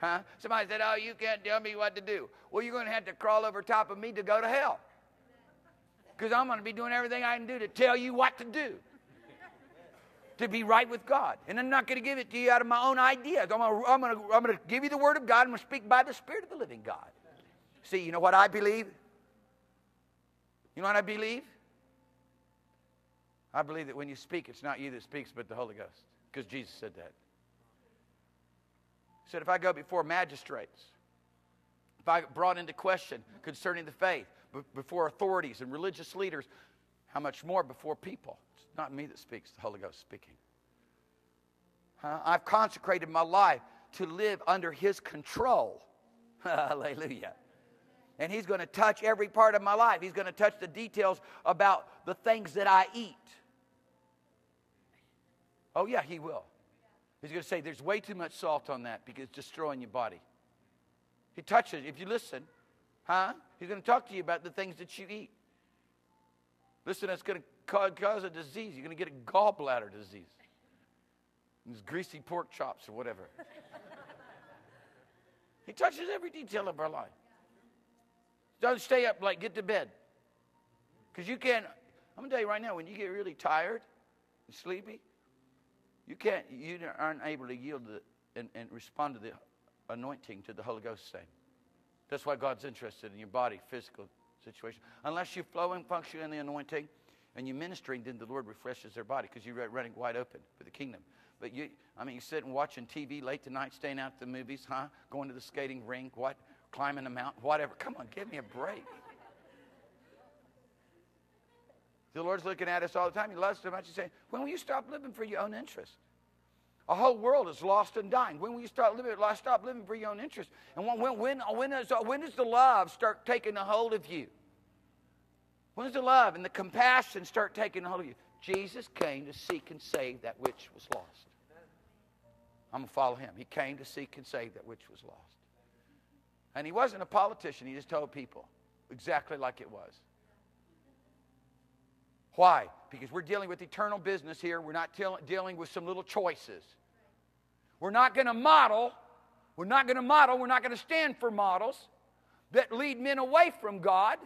Huh? Somebody said, Oh, you can't tell me what to do. Well, you're going to have to crawl over top of me to go to hell. Because I'm going to be doing everything I can do to tell you what to do to be right with God. And I'm not going to give it to you out of my own ideas. I'm going to, I'm going to, I'm going to give you the Word of God. I'm going to speak by the Spirit of the living God. See, you know what I believe? You know what I believe? I believe that when you speak, it's not you that speaks, but the Holy Ghost. Because Jesus said that. He said, if I go before magistrates, if I brought into question concerning the faith, before authorities and religious leaders, how much more before people? It's not me that speaks, the Holy Ghost speaking. I've consecrated my life to live under His control. *laughs* Hallelujah. And He's going to touch every part of my life. He's going to touch the details about the things that I eat. Oh, yeah, He will. He's going to say, There's way too much salt on that because it's destroying your body. He touches, if you listen, huh? He's going to talk to you about the things that you eat. Listen, it's going to cause a disease. You're going to get a gallbladder disease. These greasy pork chops or whatever. *laughs* he touches every detail of our life. Don't stay up late, get to bed. Because you can't, I'm going to tell you right now, when you get really tired and sleepy, you can't, you aren't able to yield the, and, and respond to the anointing to the Holy Ghost saying. That's why God's interested in your body, physical situation. Unless you flow and function in the anointing and you're ministering, then the Lord refreshes their body because you're running wide open for the kingdom. But you, I mean, you sitting watching TV late tonight, staying out at the movies, huh? Going to the skating rink, what? Climbing a mountain, whatever. Come on, give me a break. The Lord's looking at us all the time. He loves so much. He's saying, when will you stop living for your own interest? A whole world is lost and dying. When will you start living? Stop living for your own interest. And when, when, when, is, when does the love start taking a hold of you? When does the love and the compassion start taking a hold of you? Jesus came to seek and save that which was lost. I'm going to follow him. He came to seek and save that which was lost. And he wasn't a politician, he just told people exactly like it was. Why? Because we're dealing with eternal business here. We're not dealing with some little choices. We're not going to model, we're not going to model, we're not going to stand for models that lead men away from God.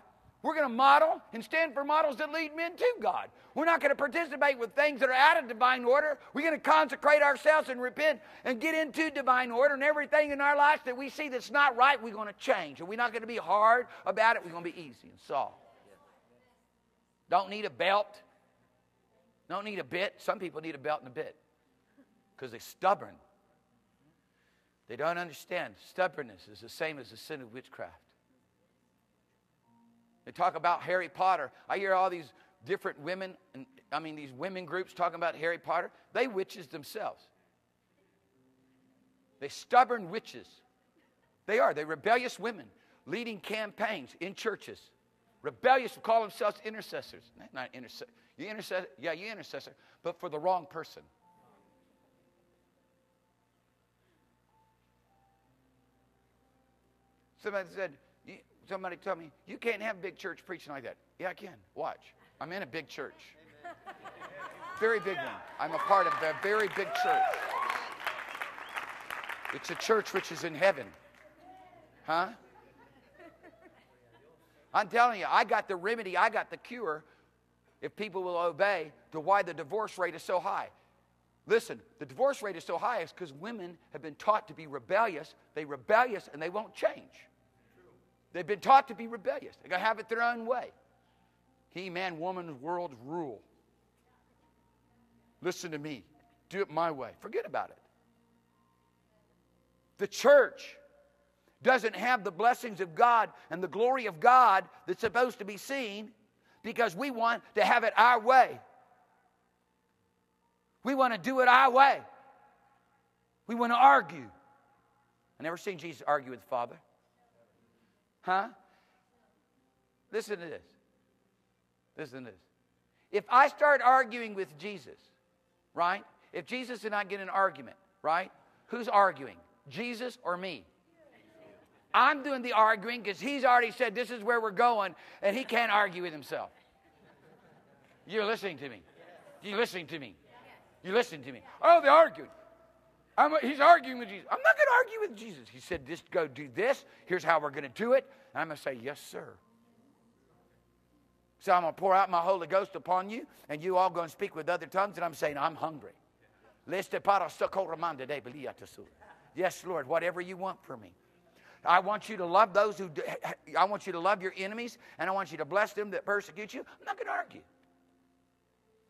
We're going to model and stand for models that lead men to God. We're not going to participate with things that are out of divine order. We're going to consecrate ourselves and repent and get into divine order and everything in our lives that we see that's not right, we're going to change. And we're not going to be hard about it, we're going to be easy and soft. Don't need a belt. Don't need a bit. Some people need a belt and a bit because they're stubborn. They don't understand. Stubbornness is the same as the sin of witchcraft. They talk about Harry Potter. I hear all these different women, and I mean, these women groups talking about Harry Potter. They witches themselves. They stubborn witches. They are. They're rebellious women leading campaigns in churches Rebellious call themselves intercessors. Not intercessor. You intercessor, yeah, you intercessor, but for the wrong person. Somebody said, somebody told me, you can't have a big church preaching like that. Yeah, I can. Watch. I'm in a big church. Very big one. I'm a part of a very big church. It's a church which is in heaven. Huh? I'm telling you, I got the remedy, I got the cure if people will obey to why the divorce rate is so high. Listen, the divorce rate is so high is because women have been taught to be rebellious. They rebellious and they won't change. They've been taught to be rebellious. They're going to have it their own way. He, man, woman, world rule. Listen to me. Do it my way. Forget about it. The church doesn't have the blessings of God and the glory of God that's supposed to be seen because we want to have it our way. We want to do it our way. We want to argue. I never seen Jesus argue with the Father. Huh? Listen to this. Listen to this. If I start arguing with Jesus, right? If Jesus and I get an argument, right? Who's arguing? Jesus or me? I'm doing the arguing because he's already said this is where we're going, and he can't argue with himself. You're listening to me. You're listening to me. You're listening to me. Oh, they're arguing. I'm, he's arguing with Jesus. I'm not going to argue with Jesus. He said, just go do this. Here's how we're going to do it. And I'm going to say, yes, sir. So I'm going to pour out my Holy Ghost upon you, and you all going to speak with other tongues, and I'm saying, I'm hungry. Yes, Lord, whatever you want for me. I want you to love those who, I want you to love your enemies, and I want you to bless them that persecute you. I'm not going to argue.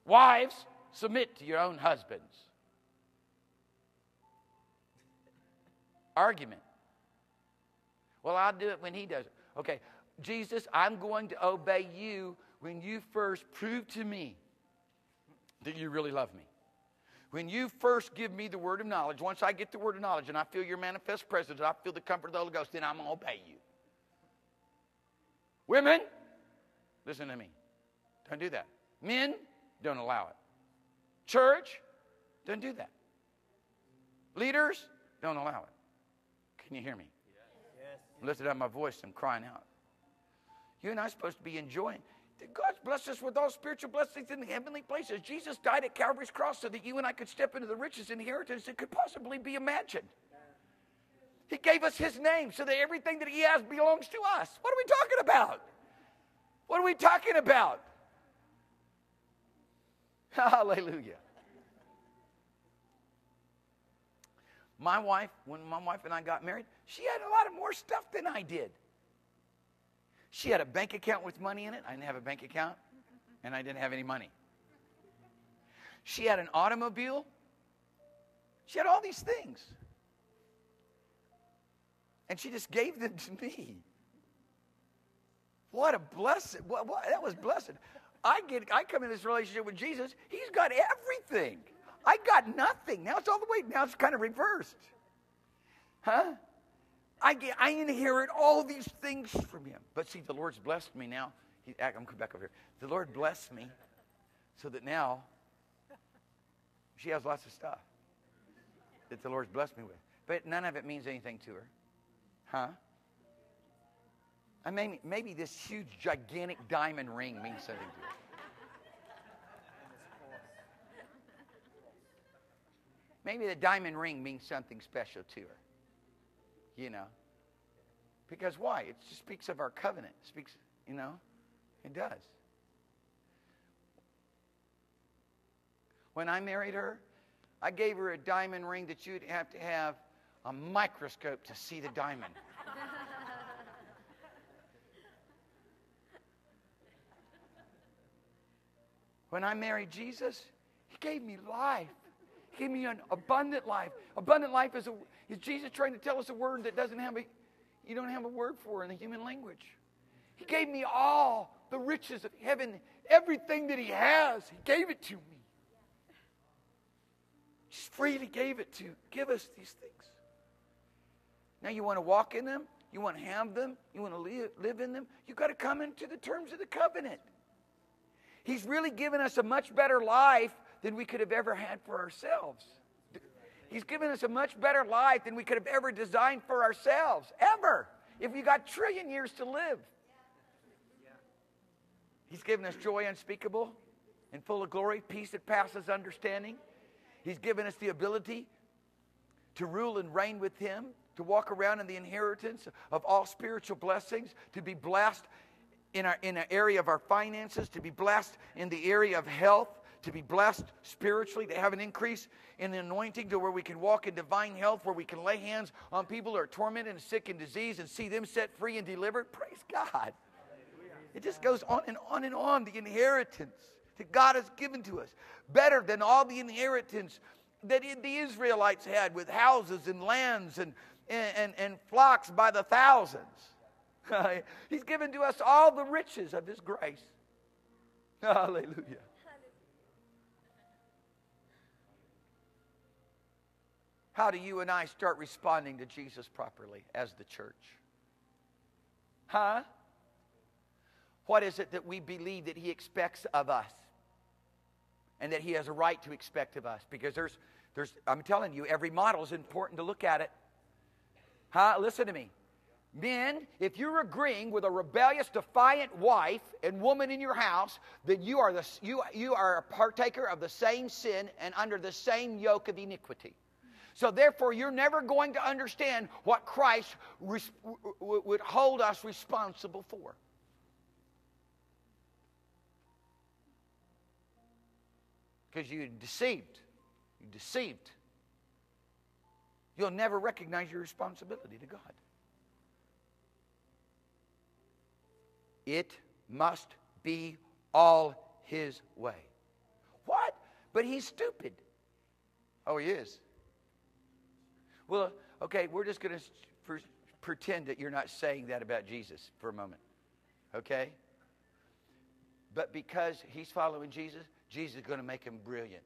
Wives, submit to your own husbands. Argument. Well, I'll do it when he does it. Okay, Jesus, I'm going to obey you when you first prove to me that you really love me. When you first give me the word of knowledge, once I get the word of knowledge and I feel your manifest presence, I feel the comfort of the Holy Ghost, then I'm going to obey you. Women, listen to me. Don't do that. Men, don't allow it. Church, don't do that. Leaders, don't allow it. Can you hear me? Yes. I'm lifting up my voice. I'm crying out. You and I are supposed to be enjoying. God's blessed us with all spiritual blessings in the heavenly places. Jesus died at Calvary's cross so that you and I could step into the richest inheritance that could possibly be imagined. He gave us His name so that everything that He has belongs to us. What are we talking about? What are we talking about? *laughs* Hallelujah. My wife, when my wife and I got married, she had a lot of more stuff than I did. She had a bank account with money in it. I didn't have a bank account, and I didn't have any money. She had an automobile. She had all these things. And she just gave them to me. What a blessing. What, what, that was blessed. I get I come in this relationship with Jesus, he's got everything. I got nothing. Now it's all the way, now it's kind of reversed. Huh? I, get, I inherit all these things from him. But see, the Lord's blessed me now. He, I'm coming back over here. The Lord blessed me so that now she has lots of stuff that the Lord's blessed me with. But none of it means anything to her. Huh? I mean, maybe this huge, gigantic diamond ring means something to her. Maybe the diamond ring means something special to her you know. Because why? It just speaks of our covenant. It speaks, you know, it does. When I married her, I gave her a diamond ring that you'd have to have a microscope to see the diamond. *laughs* when I married Jesus, He gave me life. He gave me an abundant life. Abundant life is a, is Jesus trying to tell us a word that doesn't have a, you don't have a word for in the human language? He gave me all the riches of heaven, everything that He has. He gave it to me. Just freely gave it to give us these things. Now you want to walk in them, you want to have them, you want to live, live in them, you've got to come into the terms of the covenant. He's really given us a much better life than we could have ever had for ourselves. He's given us a much better life than we could have ever designed for ourselves, ever, if we got trillion years to live. He's given us joy unspeakable and full of glory, peace that passes understanding. He's given us the ability to rule and reign with Him, to walk around in the inheritance of all spiritual blessings, to be blessed in, our, in an area of our finances, to be blessed in the area of health, to be blessed spiritually, to have an increase in the anointing to where we can walk in divine health, where we can lay hands on people who are tormented and sick and diseased and see them set free and delivered. Praise God. It just goes on and on and on. The inheritance that God has given to us, better than all the inheritance that the Israelites had with houses and lands and, and, and, flocks by the thousands. *laughs* He's given to us all the riches of His grace. *laughs* Hallelujah. How do you and I start responding to Jesus properly as the church? Huh? What is it that we believe that He expects of us? And that He has a right to expect of us? Because there's, there's I'm telling you, every model is important to look at it. Huh? Listen to me. Men, if you're agreeing with a rebellious, defiant wife and woman in your house, then you are, the, you, you are a partaker of the same sin and under the same yoke of iniquity. So, therefore, you're never going to understand what Christ res- would hold us responsible for. Because you deceived. You deceived. You'll never recognize your responsibility to God. It must be all his way. What? But he's stupid. Oh, he is. Well, okay, we're just going to pretend that you're not saying that about Jesus for a moment. Okay? But because he's following Jesus, Jesus is going to make him brilliant.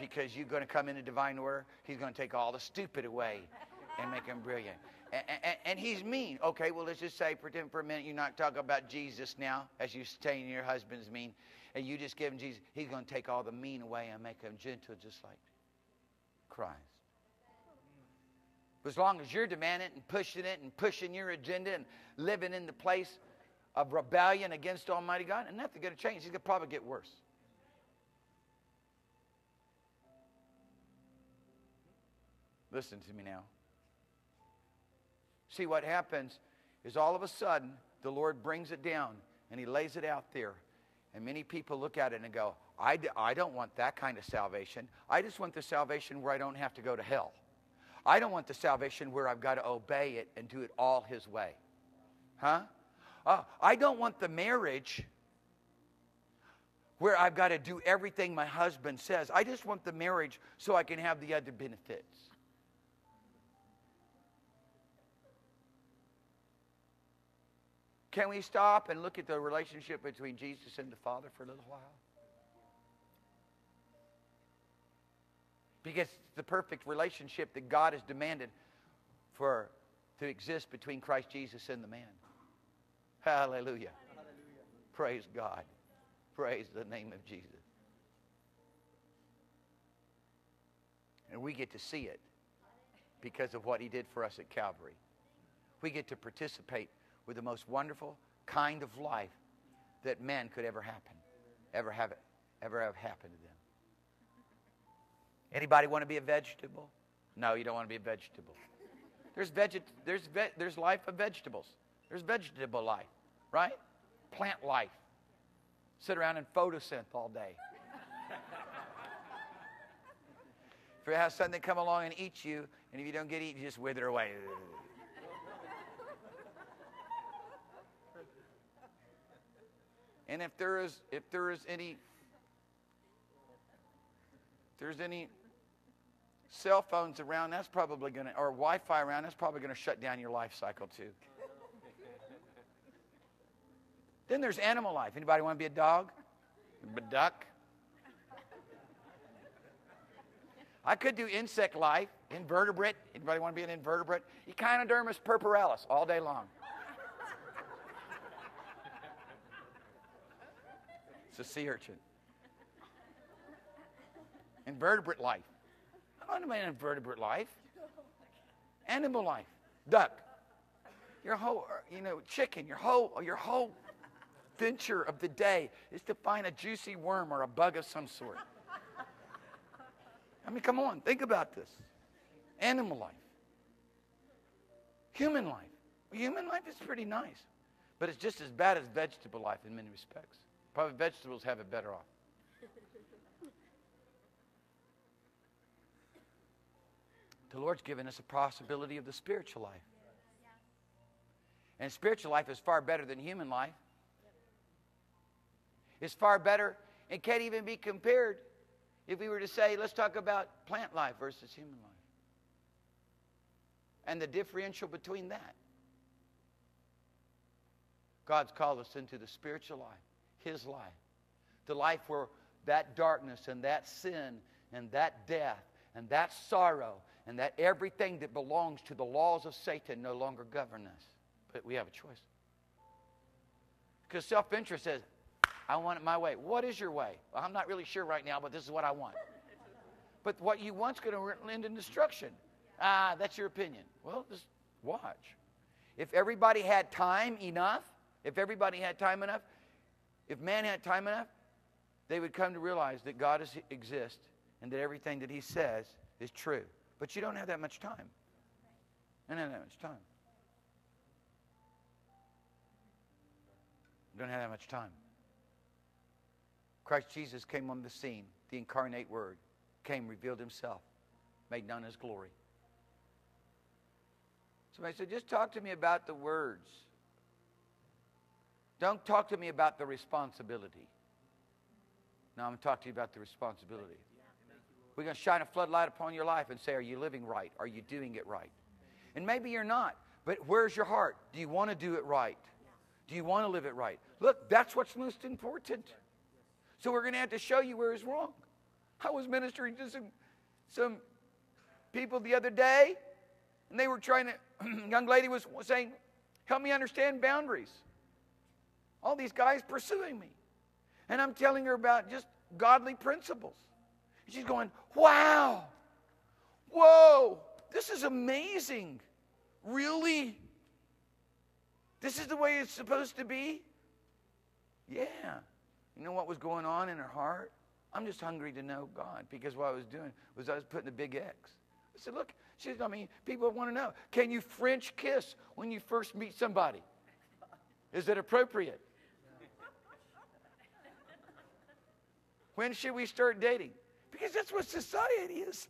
because you're going to come into divine order, he's going to take all the stupid away and make him brilliant. And, and, and, he's mean. Okay, well, let's just say, pretend for a minute you're not talking about Jesus now, as you're saying your husband's mean, and you just give him Jesus. He's going to take all the mean away and make him gentle, just like Christ. As long as you're demanding it and pushing it and pushing your agenda and living in the place of rebellion against Almighty God, and nothing's going to change. It's going to probably get worse. Listen to me now. See, what happens is all of a sudden the Lord brings it down and He lays it out there. And many people look at it and go, I d- I don't want that kind of salvation. I just want the salvation where I don't have to go to hell. I don't want the salvation where I've got to obey it and do it all His way. Huh? Uh, I don't want the marriage where I've got to do everything my husband says. I just want the marriage so I can have the other benefits. Can we stop and look at the relationship between Jesus and the Father for a little while? Because the perfect relationship that God has demanded for to exist between Christ Jesus and the man. Hallelujah. Hallelujah. Praise God. Praise the name of Jesus. And we get to see it because of what he did for us at Calvary. We get to participate with the most wonderful kind of life that man could ever happen, ever have ever have happened to them. Anybody want to be a vegetable? No, you don't want to be a vegetable. There's, veget- there's, ve- there's life of vegetables. There's vegetable life, right? Plant life. Sit around and photosynth all day. if you have something come along and eat you, and if you don't get eaten, you just wither away. And if there is, if there is any, if there's any cell phones around, that's probably going to, or Wi-Fi around, that's probably going to shut down your life cycle too. then there's animal life. Anybody want to be a dog? A duck? I could do insect life, invertebrate. Anybody want to be an invertebrate? Echinodermus purpuralis all day long. It's a sea urchin. Invertebrate life. I don't mean invertebrate life. Animal life. Duck. Your whole, er, you know, chicken. Your whole, your whole venture of the day is to find a juicy worm or a bug of some sort. I mean, come on, think about this. Animal life. Human life. Human life is pretty nice, but it's just as bad as vegetable life in many respects. Probably vegetables have it better off. The Lord's given us a possibility of the spiritual life. And spiritual life is far better than human life. It's far better and can't even be compared if we were to say, let's talk about plant life versus human life. And the differential between that. God's called us into the spiritual life, His life, the life where that darkness and that sin and that death and that sorrow and that everything that belongs to the laws of Satan no longer govern us. But we have a choice. Because self interest says, I want it my way. What is your way? Well, I'm not really sure right now, but this is what I want. But what you want's going to end in destruction. Ah, that's your opinion. Well, just watch. If everybody had time enough, if everybody had time enough, if man had time enough, they would come to realize that God is, exists and that everything that He says is true. But you don't have that much time. You don't have that much time. You don't have that much time. Christ Jesus came on the scene. The incarnate Word came, revealed Himself, made known His glory. Somebody said, just talk to me about the words. Don't talk to me about the responsibility. No, I'm going to talk to you about the responsibility. We're going to shine a floodlight upon your life and say, Are you living right? Are you doing it right? And maybe you're not, but where's your heart? Do you want to do it right? Do you want to live it right? Look, that's what's most important. So we're going to have to show you where it's wrong. I was ministering to some, some people the other day, and they were trying to, *clears throat* young lady was saying, help me understand boundaries. All these guys pursuing me. And I'm telling her about just godly principles. And she's going, wow, whoa, this is amazing. Really? This is the way it's supposed to be? Yeah. You know what was going on in her heart? I'm just hungry to know God because what I was doing was I was putting a big X. I said, look, she said, I mean, people want to know, can you French kiss when you first meet somebody? Is it appropriate? *laughs* When should we start dating? Because that's what society is,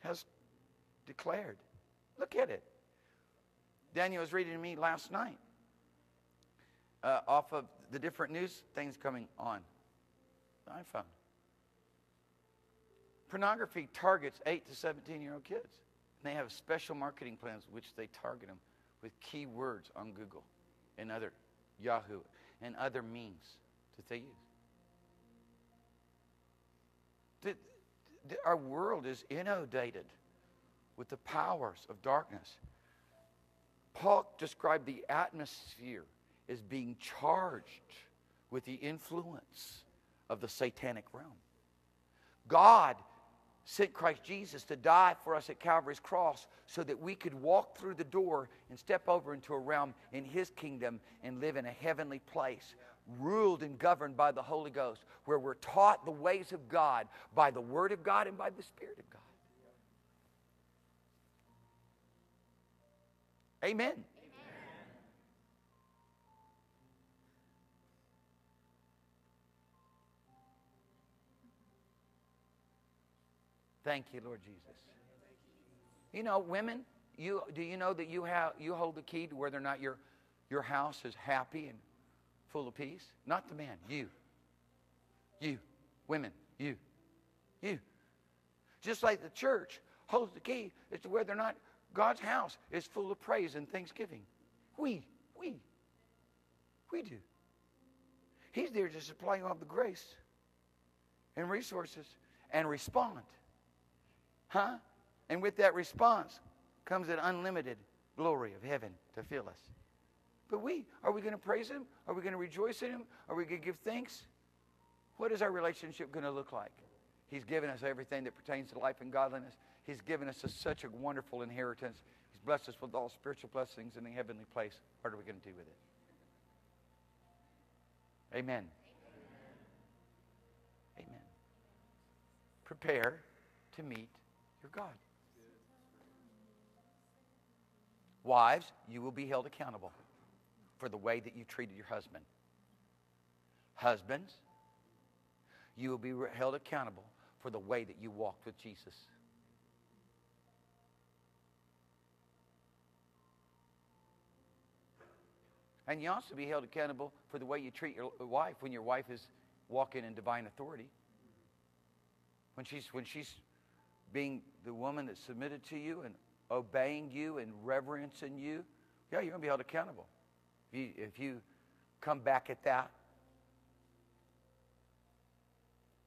has declared. Look at it. Daniel was reading to me last night uh, off of the different news things coming on the iPhone. Pornography targets 8 to 17 year old kids. And they have special marketing plans which they target them with keywords on Google and other Yahoo and other means that they use. Our world is inundated with the powers of darkness. Paul described the atmosphere as being charged with the influence of the satanic realm. God sent Christ Jesus to die for us at Calvary's cross so that we could walk through the door and step over into a realm in His kingdom and live in a heavenly place, ruled and governed by the Holy Ghost, where we're taught the ways of God by the Word of God and by the Spirit of God. Amen. Amen. Thank you, Lord Jesus. You know, women, you do you know that you have you hold the key to whether or not your your house is happy and full of peace? Not the man, you. You, women, you. You. Just like the church holds the key as to whether or not God's house is full of praise and thanksgiving. We, we, we do. He's there to supply all the grace and resources and respond. Huh? And with that response comes an unlimited glory of heaven to fill us. But we, are we going to praise Him? Are we going to rejoice in Him? Are we going to give thanks? What is our relationship going to look like? He's given us everything that pertains to life and godliness. He's given us a, such a wonderful inheritance. He's blessed us with all spiritual blessings in the heavenly place. What are we going to do with it? Amen. Amen. Amen. Prepare to meet your God. Wives, you will be held accountable for the way that you treated your husband. Husbands, you will be held accountable for the way that you walked with Jesus. And you also be held accountable for the way you treat your wife when your wife is walking in divine authority. When she's, when she's being the woman that's submitted to you and obeying you and reverencing you, yeah, you're going to be held accountable. If you, if you come back at that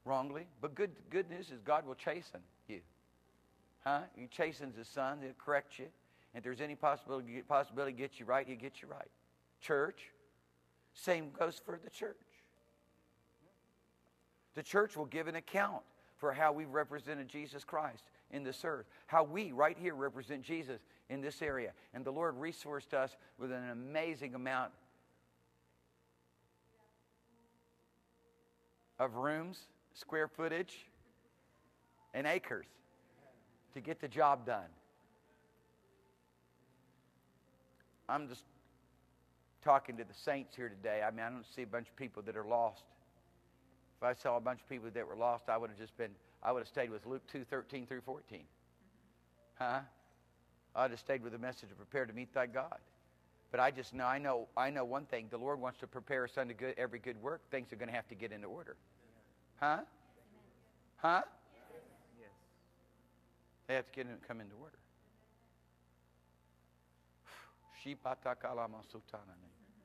wrongly. But good, good news is God will chasten you. Huh? He chastens his son, he'll correct you. And if there's any possibility, possibility to get you right, he'll get you right. Church, same goes for the church. The church will give an account for how we've represented Jesus Christ in this earth, how we right here represent Jesus in this area. And the Lord resourced us with an amazing amount of rooms, square footage, and acres to get the job done. I'm just talking to the saints here today. I mean, I don't see a bunch of people that are lost. If I saw a bunch of people that were lost, I would have just been, I would have stayed with Luke 2 13 through 14. Huh? I'd have stayed with the message of prepare to meet thy God. But I just know, I know, I know one thing. The Lord wants to prepare us unto good, every good work. Things are going to have to get into order. Huh? Huh? Yes. They have to get in, come into order.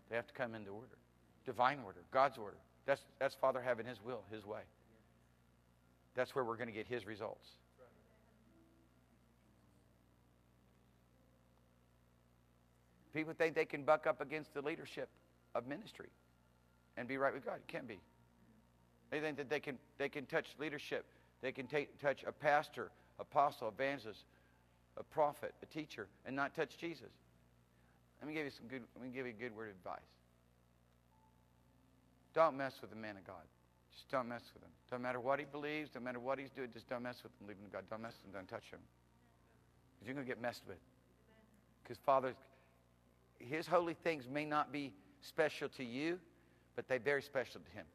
They have to come into order. Divine order, God's order. That's, that's Father having His will, His way. That's where we're going to get His results. People think they can buck up against the leadership of ministry and be right with God. It can't be. They think that they can, they can touch leadership. They can take, touch a pastor, apostle, evangelist, a prophet, a teacher, and not touch Jesus. Let me give you some good, let me give you a good word of advice. Don't mess with the man of God. Just don't mess with him. Don't matter what he believes, don't matter what he's doing, just don't mess with him. Leave him to God. Don't mess with him. Don't touch him. Because you're going to get messed with. Because Father, his holy things may not be special to you, but they're very special to him.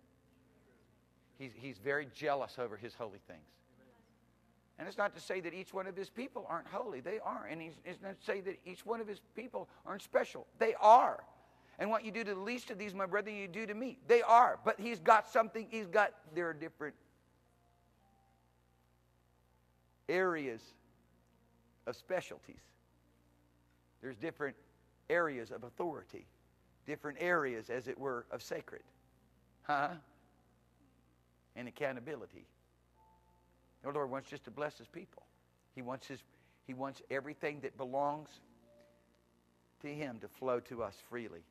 He's, he's very jealous over his holy things. And it's not to say that each one of his people aren't holy. They are. And it's not to say that each one of his people aren't special. They are. And what you do to the least of these, my brother, you do to me. They are. But he's got something, he's got, there are different areas of specialties. There's different areas of authority, different areas, as it were, of sacred. Huh? And accountability. The Lord wants just to bless his people. He wants his he wants everything that belongs to him to flow to us freely.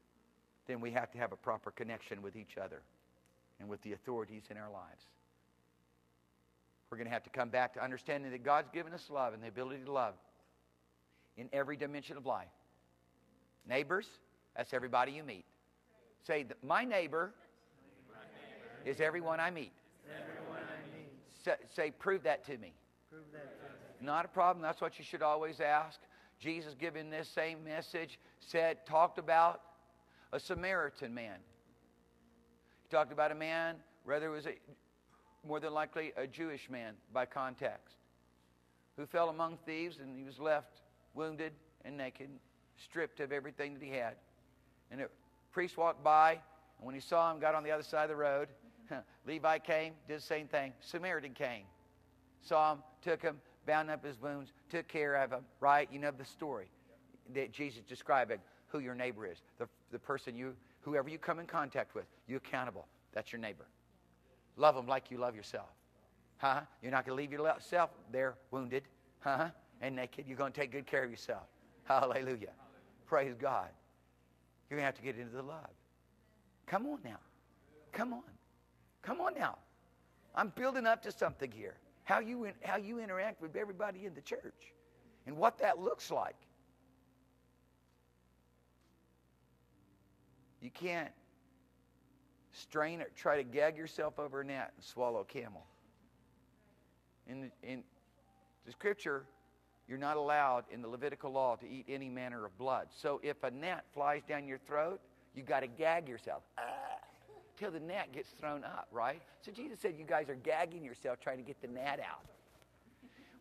Then we have to have a proper connection with each other and with the authorities in our lives. We're going to have to come back to understanding that God's given us love and the ability to love in every dimension of life. Neighbors, that's everybody you meet. Say, my neighbor, my neighbor is everyone I meet. Everyone I meet. Say, say, prove that to me. Prove that to me. Not a problem. That's what you should always ask. Jesus, giving this same message, said, talked about a Samaritan man. He talked about a man, rather, it was a, more than likely a Jewish man by context, who fell among thieves and he was left wounded and naked stripped of everything that he had. And a priest walked by, and when he saw him, got on the other side of the road. *laughs* Levi came, did the same thing. Samaritan came, saw him, took him, bound up his wounds, took care of him, right? You know the story that Jesus describing who your neighbor is. The, the person you, whoever you come in contact with, you accountable. That's your neighbor. Love them like you love yourself. Huh? You're not going to leave yourself there wounded, huh? And naked. You're going to take good care of yourself. Hallelujah. Praise God. You're going to have to get into the love. Come on now. Come on. Come on now. I'm building up to something here. How you, how you interact with everybody in the church and what that looks like. You can't strain or try to gag yourself over a gnat and swallow a camel. In, in the scripture, you're not allowed in the Levitical law to eat any manner of blood. So if a gnat flies down your throat, you got to gag yourself. Ah, till the net gets thrown up, right? So Jesus said, You guys are gagging yourself trying to get the net out.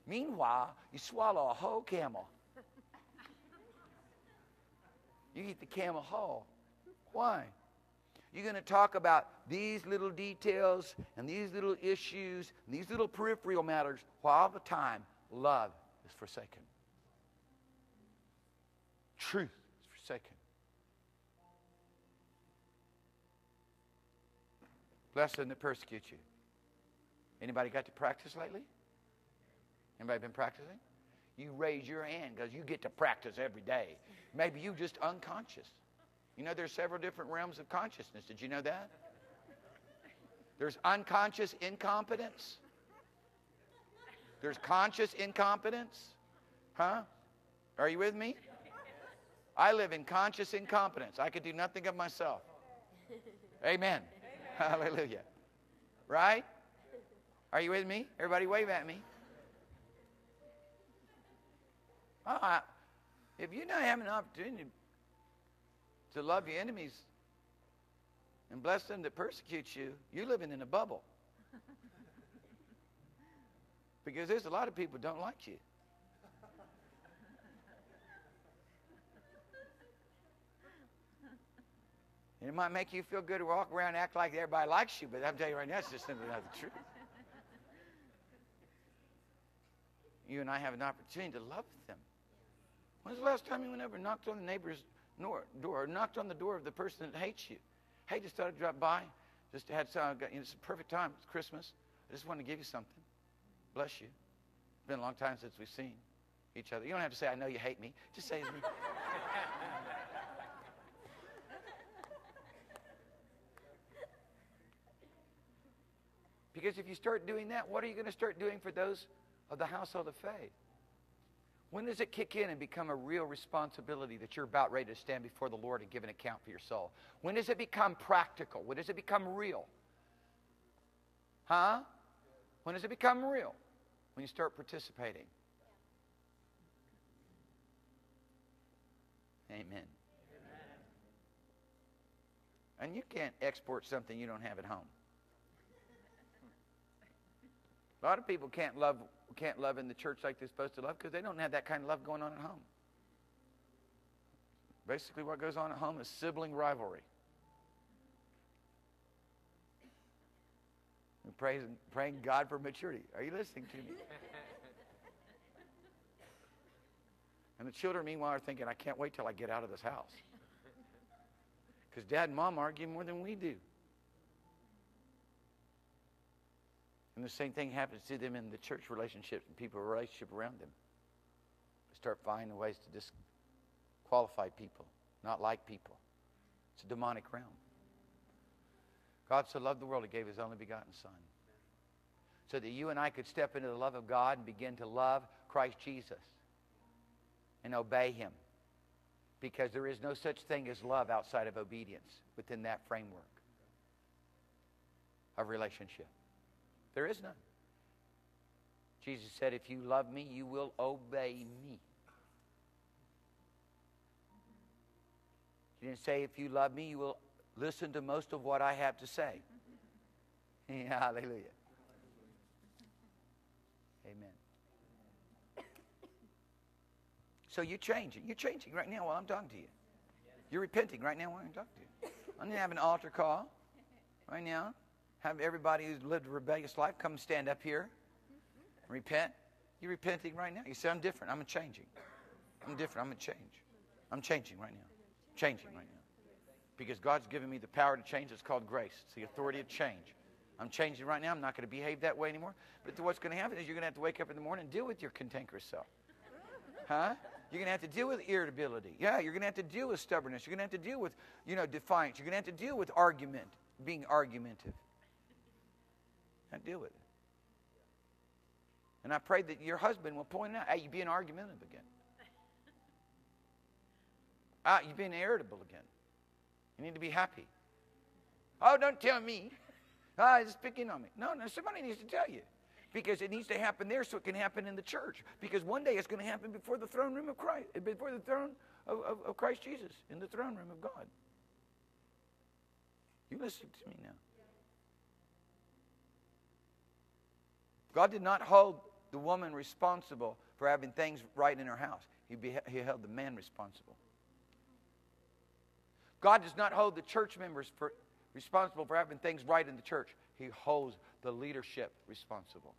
Meanwhile, you swallow a whole camel. You eat the camel whole. Why? You're going to talk about these little details and these little issues and these little peripheral matters while the time love is forsaken. Truth is forsaken. Blessed them that persecute you. Anybody got to practice lately? Anybody been practicing? You raise your hand because you get to practice every day. Maybe you just unconscious. You know, there's several different realms of consciousness. Did you know that? There's unconscious incompetence. There's conscious incompetence. Huh? Are you with me? I live in conscious incompetence. I could do nothing of myself. Amen. Amen. Hallelujah. Right? Are you with me? Everybody wave at me. Uh, if you're not have an opportunity to love your enemies and bless them that persecute you, you're living in a bubble. Because there's a lot of people don't like you. And it might make you feel good to walk around and act like everybody likes you, but I'm telling you right now, it's just simply not the truth. You and I have an opportunity to love them. When's the last time you and knocked on the neighbor's door, or knocked on the door of the person that hates you? Hey, just thought I'd drop by. Just had some, you know, it's a perfect time. It's Christmas. I just wanted to give you something. Bless you. It's been a long time since we've seen each other. You don't have to say, I know you hate me. Just say, *laughs* Because if you start doing that, what are you going to start doing for those of the household of faith? When does it kick in and become a real responsibility that you're about ready to stand before the Lord and give an account for your soul? When does it become practical? When does it become real? Huh? When does it become real? When you start participating. Amen. Amen. And you can't export something you don't have at home. A lot of people can't love can't love in the church like they're supposed to love because they don't have that kind of love going on at home. Basically, what goes on at home is sibling rivalry. And praising, praying God for maturity. Are you listening to me? *laughs* and the children, meanwhile, are thinking, I can't wait till I get out of this house. *laughs* Because dad and mom argue more than we do. And the same thing happens to them in the church relationships and people relationship around them. They start finding ways to disqualify people, not like people. It's a demonic realm. God so loved the world, He gave His only begotten Son. So that you and I could step into the love of God and begin to love Christ Jesus and obey Him. Because there is no such thing as love outside of obedience within that framework of relationship. There is none. Jesus said, If you love me, you will obey me. He didn't say, If you love me, you will listen to most of what I have to say. *laughs* Hallelujah. Amen. So you're changing. You're changing right now while I'm talking to you. You're repenting right now while I'm talking to you. I'm going to have an altar call right now have everybody who's lived a rebellious life come stand up here repent. You're repenting right now. You say, I'm different. I'm changing. I'm different. I'm going to change. I'm changing right now. Changing right now. Because God's given me the power to change. It's called grace. It's the authority of change. I'm changing right now. I'm not going to behave that way anymore. But what's going to happen is you're going to have to wake up in the morning and deal with your cantankerous self. Huh? You're going to have to deal with irritability. Yeah, you're going to have to deal with stubbornness. You're going to have to deal with, you know, defiance. You're going to have to deal with argument, being argumentative and deal with it. And I pray that your husband will point out, hey, you're being argumentative again. Ah, you're being irritable again. You need to be happy. Oh, don't tell me. Ah, it's picking on me. No, no, somebody needs to tell you. Because it needs to happen there so it can happen in the church. Because one day it's going to happen before the throne room of Christ, before the throne of, of, of Christ Jesus, in the throne room of God. You listen to me now. God did not hold the woman responsible for having things right in her house. He, he held the man responsible. God does not hold the church members for, responsible for having things right in the church. He holds the leadership responsible.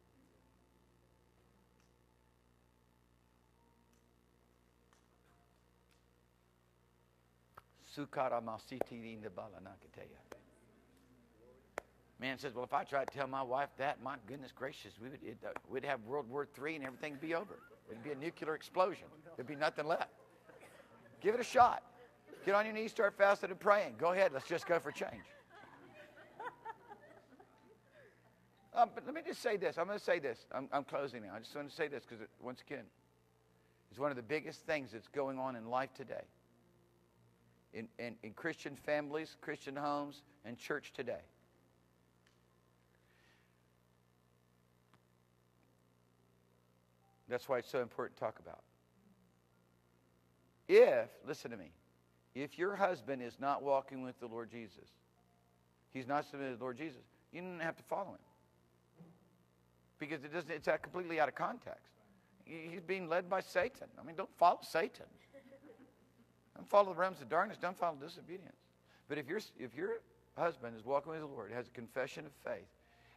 Man says, Well, if I tried to tell my wife that, my goodness gracious, we would, it, uh, we'd have World War III and everything would be over. It'd be a nuclear explosion. There'd be nothing left. Give it a shot. Get on your knees, start fasting and praying. Go ahead, let's just go for change. Um, but let me just say this. I'm going to say this. I'm, I'm closing now. I just want to say this because, once again, it's one of the biggest things that's going on in life today. In, in, in Christian families, Christian homes, and church today. That's why it's so important to talk about. If, listen to me, if your husband is not walking with the Lord Jesus, he's not submitted to the Lord Jesus, you don't have to follow him. Because it doesn't, it's completely out of context. He's being led by Satan. I mean, don't follow Satan. Don't follow the realms of darkness. Don't follow disobedience. But if, you if your husband is walking with the Lord, has a confession of faith,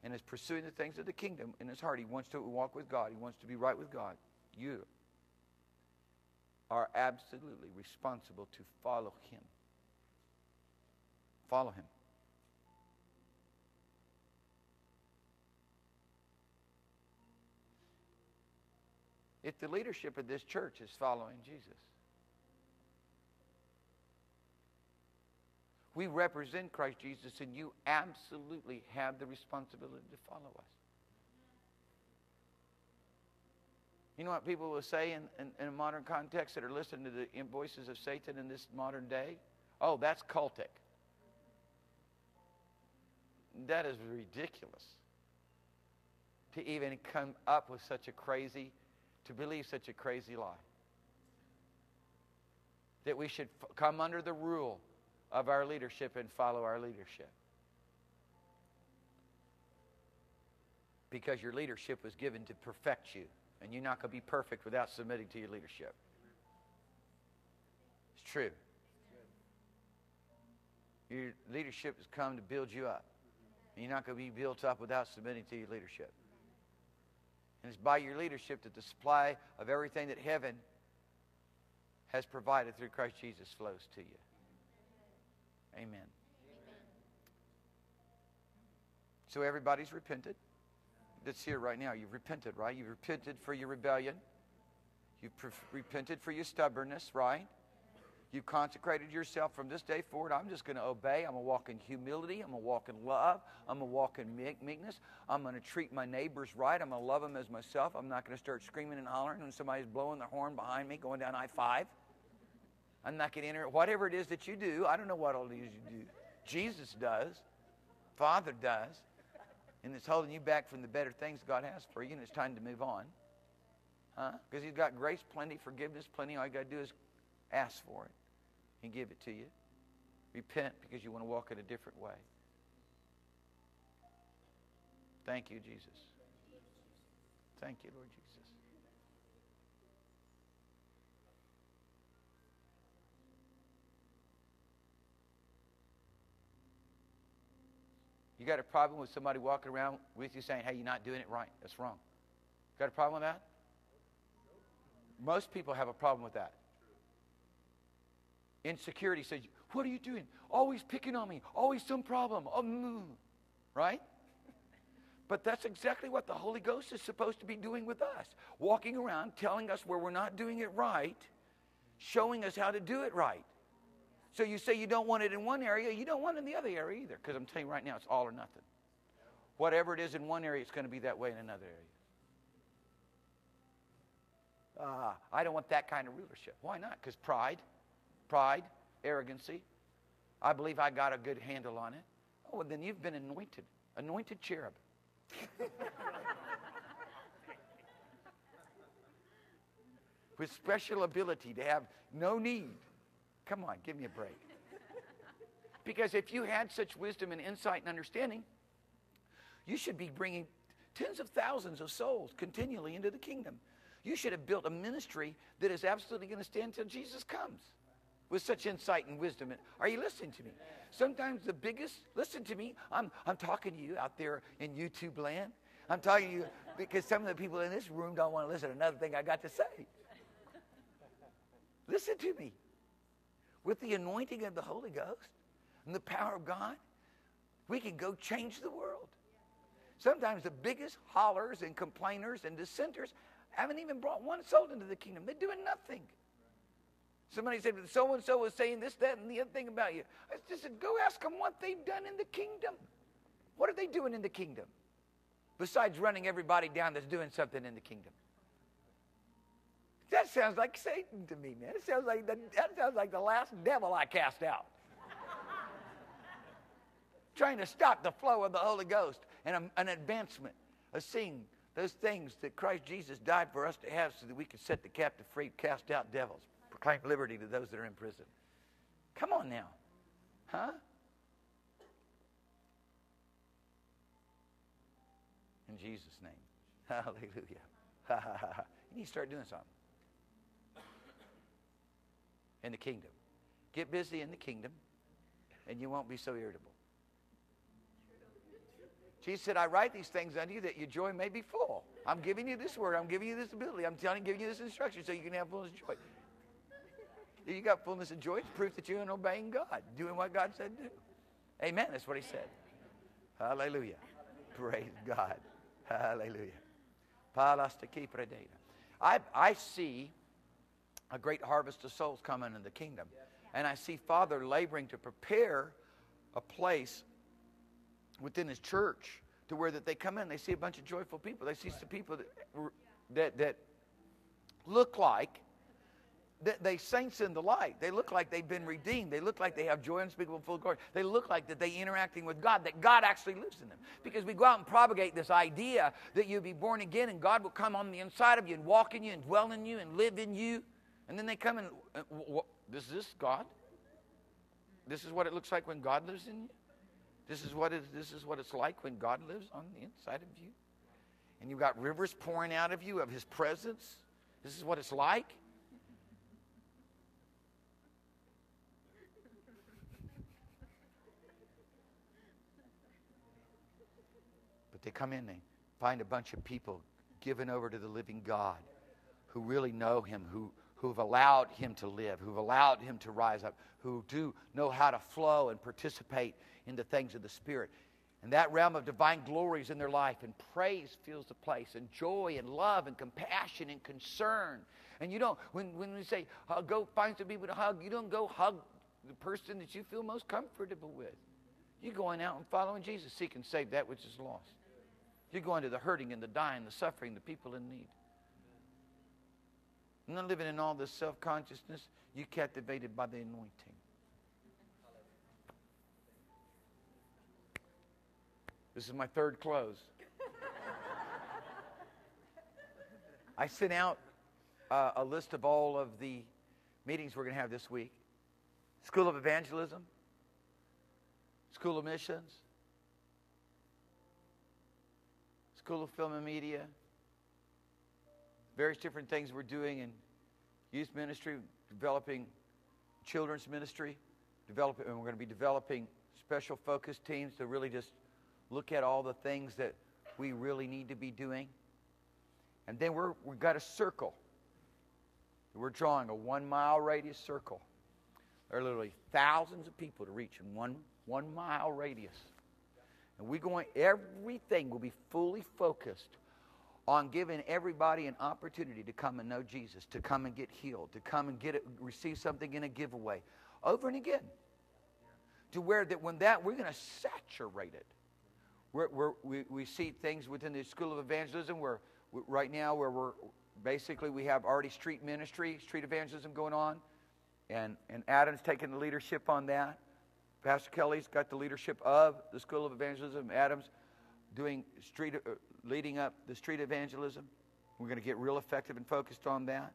and is pursuing the things of the kingdom in his heart, he wants to walk with God, he wants to be right with God, you are absolutely responsible to follow him. Follow him. If the leadership of this church is following Jesus, We represent Christ Jesus, and you absolutely have the responsibility to follow us. You know what people will say in, in, in, a modern context that are listening to the voices of Satan in this modern day? Oh, that's cultic. That is ridiculous. To even come up with such a crazy, to believe such a crazy lie. That we should come under the rule of our leadership and follow our leadership. Because your leadership was given to perfect you, and you're not going to be perfect without submitting to your leadership. It's true. Your leadership has come to build you up. And you're not going to be built up without submitting to your leadership. And it's by your leadership that the supply of everything that heaven has provided through Christ Jesus flows to you. Amen. Amen. So everybody's repented. That's here right now. You've repented, right? You've repented for your rebellion. You've repented for your stubbornness, right? You've consecrated yourself from this day forward. I'm just going to obey. I'm going to walk in humility. I'm going to walk in love. I'm going to walk in meekness. I'm going to treat my neighbors right. I'm going to love them as myself. I'm not going to start screaming and hollering when somebody's blowing the horn behind me going down I 5. I'm not going to enter. Whatever it is that you do, I don't know what all it is you do. Jesus does. Father does. And it's holding you back from the better things God has for you, and it's time to move on. Huh? Because He's got grace plenty, forgiveness plenty. All you got to do is ask for it and give it to you. Repent because you want to walk in a different way. Thank you, Jesus. Thank you, Lord Jesus. You got a problem with somebody walking around with you saying, hey, you're not doing it right. That's wrong. Got a problem with that? Most people have a problem with that. Insecurity says, What are you doing? Always picking on me. Always some problem. Um, right? But that's exactly what the Holy Ghost is supposed to be doing with us walking around telling us where we're not doing it right, showing us how to do it right. So you say you don't want it in one area, you don't want it in the other area either. Because I'm telling you right now, it's all or nothing. Whatever it is in one area, it's going to be that way in another area. Uh, I don't want that kind of rulership. Why not? Because pride, pride, arrogancy. I believe I got a good handle on it. Oh, well, then you've been anointed, anointed cherub. *laughs* With special ability to have no need Come on, give me a break. Because if you had such wisdom and insight and understanding, you should be bringing tens of thousands of souls continually into the kingdom. You should have built a ministry that is absolutely going to stand till Jesus comes with such insight and wisdom. Are you listening to me? Sometimes the biggest, listen to me, I'm, I'm talking to you out there in YouTube land. I'm talking to you because some of the people in this room don't want to listen to another thing I got to say. Listen to me. With the anointing of the Holy Ghost and the power of God, we can go change the world. Sometimes the biggest hollers and complainers and dissenters haven't even brought one soul into the kingdom. They're doing nothing. Somebody said, so and so was saying this, that, and the other thing about you. I just said, go ask them what they've done in the kingdom. What are they doing in the kingdom? Besides running everybody down that's doing something in the kingdom. That sounds like Satan to me, man. It sounds like the, that sounds like the last devil I cast out. Trying to stop the flow of the Holy Ghost and a, an advancement of seeing those things that Christ Jesus died for us to have so that we could set the captive free, cast out devils, proclaim liberty to those that are in prison. Come on now. Huh? In Jesus' name. *laughs* Hallelujah. you need to start doing something. In the kingdom. Get busy in the kingdom, and you won't be so irritable. Jesus said, I write these things unto you that your joy may be full. I'm giving you this word. I'm giving you this ability. I'm telling giving you this instruction so you can have fullness of joy. If you got fullness of joy, it's proof that you're obeying God, doing what God said to do. Amen. That's what he said. Hallelujah. Praise God. Hallelujah. I, I see a great harvest of souls coming in the kingdom. And I see Father laboring to prepare a place within his church to where that they come in, they see a bunch of joyful people. They see some people that, that, that look like that they saints in the light. They look like they've been redeemed. They look like they have joy unspeakable, full of glory. They look like that they interacting with God, that God actually lives in them. Because we go out and propagate this idea that you'll be born again and God will come on the inside of you and walk in you and dwell in you and live in you. And then they come and, uh, this is God? This is what it looks like when God lives in you? This is what it, this is what it's like when God lives on the inside of you. And you've got rivers pouring out of you of his presence. This is what it's like. But they come in, they find a bunch of people given over to the living God who really know him, who, who've allowed him to live, who've allowed him to rise up, who do know how to flow and participate in the things of the Spirit. And that realm of divine glories in their life, and praise fills the place, and joy, and love, and compassion, and concern. And you don't, when, when we say, uh, go find some people to hug, you don't go hug the person that you feel most comfortable with. You're going out and following Jesus, seek and save that which is lost. You're going to the hurting and the dying, the suffering, the people in need. Not living in all this self consciousness, you're captivated by the anointing. This is my third close. I sent out uh, a list of all of the meetings we're going to have this week School of Evangelism, School of Missions, School of Film and Media, various different things we're doing in youth ministry, developing children's ministry, developing, and we're going to be developing special focus teams to really just look at all the things that we really need to be doing. And then we're, we've got a circle. We're drawing a one mile radius circle. There are literally thousands of people to reach in one, one mile radius. And we're going, everything will be fully focused on giving everybody an opportunity to come and know Jesus, to come and get healed, to come and get it, receive something in a giveaway over and again. To where that when that, we're going to saturate it we're, we're, we we see things within the School of Evangelism where right now where we're basically we have already street ministry, street evangelism going on, and, and Adam's taking the leadership on that. Pastor Kelly's got the leadership of the School of Evangelism. Adam's doing street, uh, leading up the street evangelism. We're going to get real effective and focused on that.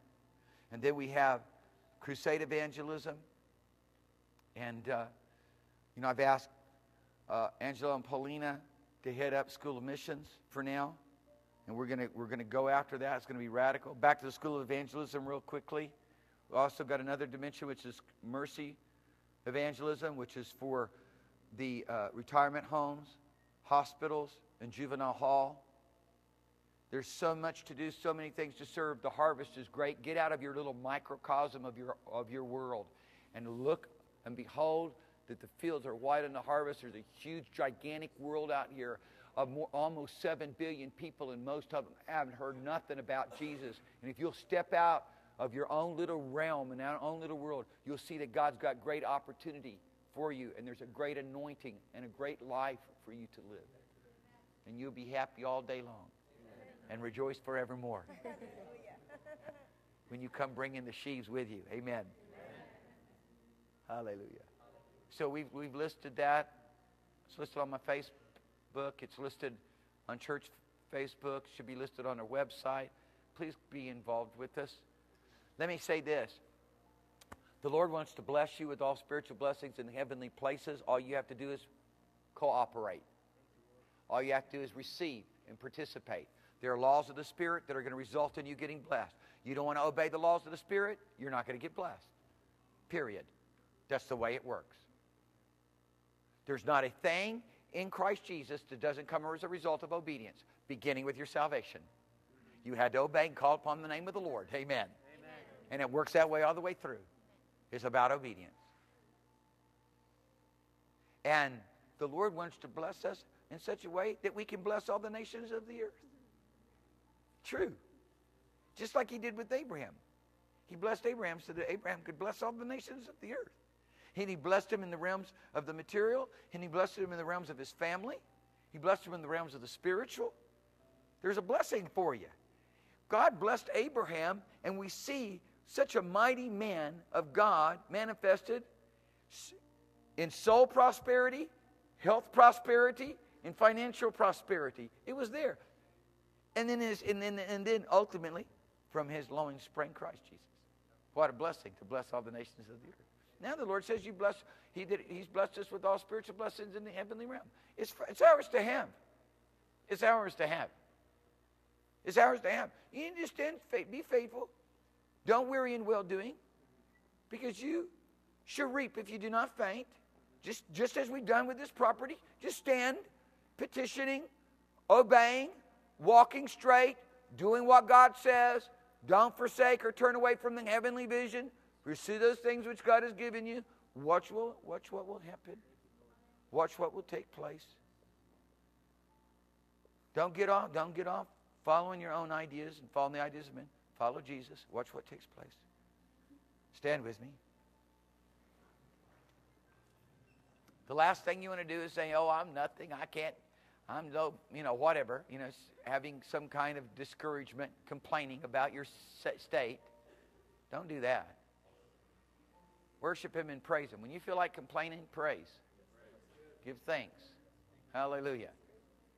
And then we have crusade evangelism. And uh, You know, I've asked uh, Angela and Paulina to head up School of Missions for now, and we're gonna we're gonna go after that. It's gonna be radical. Back to the School of Evangelism, real quickly. We also got another dimension, which is mercy evangelism, which is for the uh, retirement homes, hospitals, and juvenile hall. There's so much to do, so many things to serve. The harvest is great. Get out of your little microcosm of your, of your world and look and behold that the fields are white in the harvest. There's a huge, gigantic world out here of more, almost 7 billion people, and most of them haven't heard nothing about Jesus. And if you'll step out of your own little realm and our own little world, you'll see that God's got great opportunity for you, and there's a great anointing and a great life for you to live. And you'll be happy all day long and rejoice forevermore. *laughs* when you come bringing the sheaves with you. Amen. Hallelujah. So we've, we've listed that. It's listed on my Facebook. It's listed on church Facebook. It Should be listed on our website. Please be involved with us. Let me say this. The Lord wants to bless you with all spiritual blessings in the heavenly places. All you have to do is cooperate. All you have to do is receive and participate. There are laws of the Spirit that are going to result in you getting blessed. You don't want to obey the laws of the Spirit, you're not going to get blessed. Period. That's the way it works. There's not a thing in Christ Jesus that doesn't come as a result of obedience, beginning with your salvation. You had to obey and call upon the name of the Lord. Amen. Amen. And it works that way all the way through. It's about obedience. And the Lord wants to bless us in such a way that we can bless all the nations of the earth. True. Just like he did with Abraham. He blessed Abraham so that Abraham could bless all the nations of the earth. And he blessed him in the realms of the material, and he blessed him in the realms of his family. He blessed him in the realms of the spiritual. There's a blessing for you. God blessed Abraham, and we see such a mighty man of God manifested in soul prosperity, health prosperity, and financial prosperity. It was there. And then, his, and then, and then ultimately, from his loins sprang Christ Jesus. What a blessing to bless all the nations of the earth. Now the Lord says you bless, he did, He's blessed us with all spiritual blessings in the heavenly realm. It's, it's ours to have. It's ours to have. It's ours to have. You understand? be faithful. Don't weary in well doing, because you shall reap if you do not faint. Just, just as we've done with this property, just stand, petitioning, obeying, walking straight, doing what God says. Don't forsake or turn away from the heavenly vision. Pursue those things which God has given you. Watch, watch what will happen. Watch what will take place. Don't get off. Don't get off following your own ideas and following the ideas of men. Follow Jesus. Watch what takes place. Stand with me. The last thing you want to do is say, "Oh, I'm nothing. I can't. I'm no, you know, whatever." You know, having some kind of discouragement, complaining about your state. Don't do that. Worship Him and praise Him. When you feel like complaining, praise. Give thanks. Hallelujah.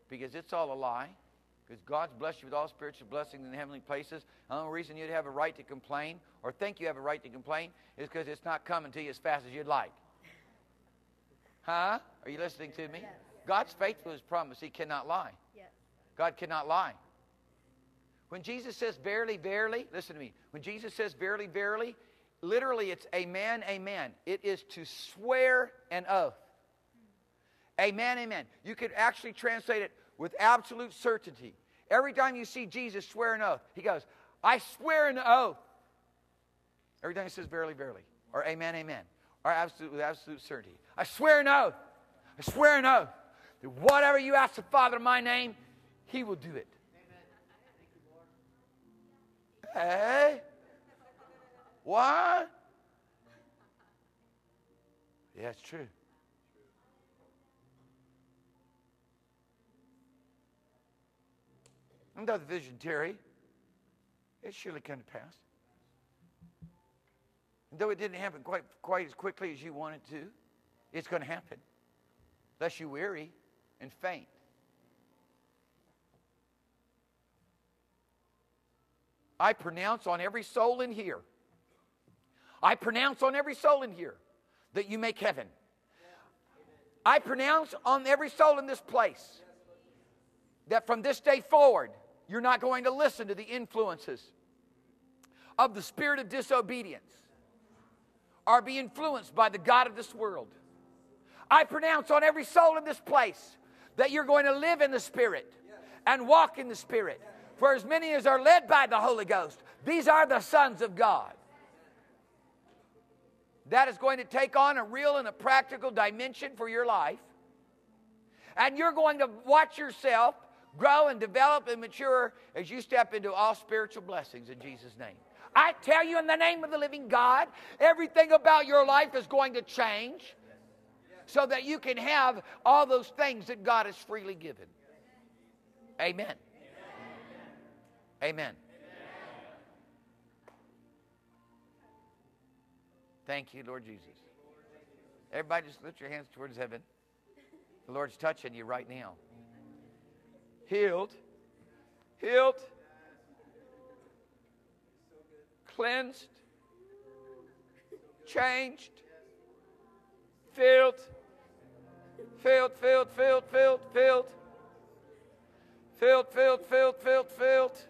Because it's all a lie. Because God's blessed you with all spiritual blessings in the heavenly places. The only reason you'd have a right to complain or think you have a right to complain is because it's not coming to you as fast as you'd like. Huh? Are you listening to me? God's faithful to his promise. He cannot lie. Yes. God cannot lie. When Jesus says verily, verily, listen to me. When Jesus says verily, verily, literally it's amen, amen. It is to swear an oath. Amen, amen. You could actually translate it with absolute certainty. Every time you see Jesus swear an oath, he goes, I swear an oath. Every time he says verily, verily, or amen, amen, or absolute, with absolute certainty. I swear an oath. I swear an oath that whatever you ask the Father in my name, he will do it. Hey? What? Yeah, it's true. And though the vision tarry, it surely come to pass. And though it didn't happen quite, quite as quickly as you wanted to, it's going to happen. Unless you weary and faint. I pronounce on every soul in here. I pronounce on every soul in here that you make heaven. I pronounce on every soul in this place that from this day forward, you're not going to listen to the influences of the spirit of disobedience or be influenced by the God of this world. I pronounce on every soul in this place that you're going to live in the Spirit and walk in the Spirit. For as many as are led by the Holy Ghost, these are the sons of God. That is going to take on a real and a practical dimension for your life. And you're going to watch yourself grow and develop and mature as you step into all spiritual blessings in Jesus' name. I tell you, in the name of the living God, everything about your life is going to change so that you can have all those things that God has freely given. Amen. Amen. Thank you, Lord Jesus. Everybody just lift your hands towards heaven. The Lord's touching you right now. Healed. Healed. Cleansed. Changed. Filled. Filled, filled, filled, filled, filled. Filled, filled, filled, filled, filled.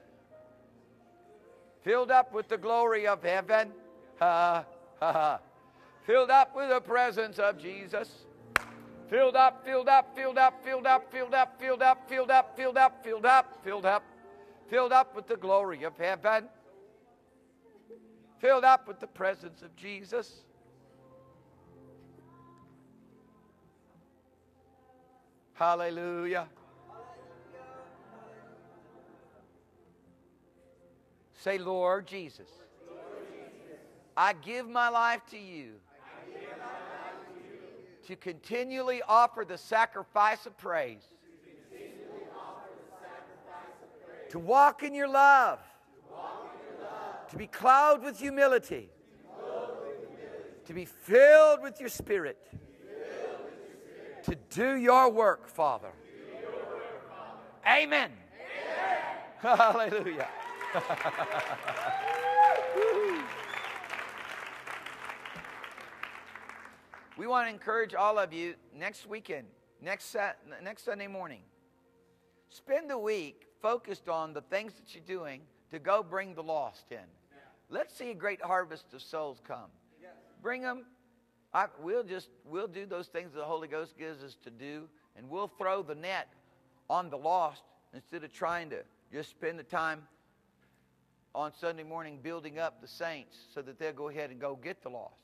Filled up with the glory of heaven. Ha, ha, ha. Filled up with the presence of Jesus. Filled up, filled up, filled up, filled up, filled up, filled up, filled up, filled up, filled up, filled up. Filled up with the glory of heaven. Filled up with the presence of Jesus. Hallelujah. Say, Lord Jesus, I give my life to you to continually offer the sacrifice of praise, to walk in your love, to be clothed with humility, to be filled with your spirit do your work, Father. Amen. Hallelujah. *laughs* we want to encourage all of you next weekend, next, next Sunday morning. Spend the week focused on the things that you're doing to go bring the lost in. Let's see a great harvest of souls come. Bring them I, we'll just we'll do those things the Holy Ghost gives us to do, and we'll throw the net on the lost instead of trying to just spend the time on Sunday morning building up the saints so that they'll go ahead and go get the lost.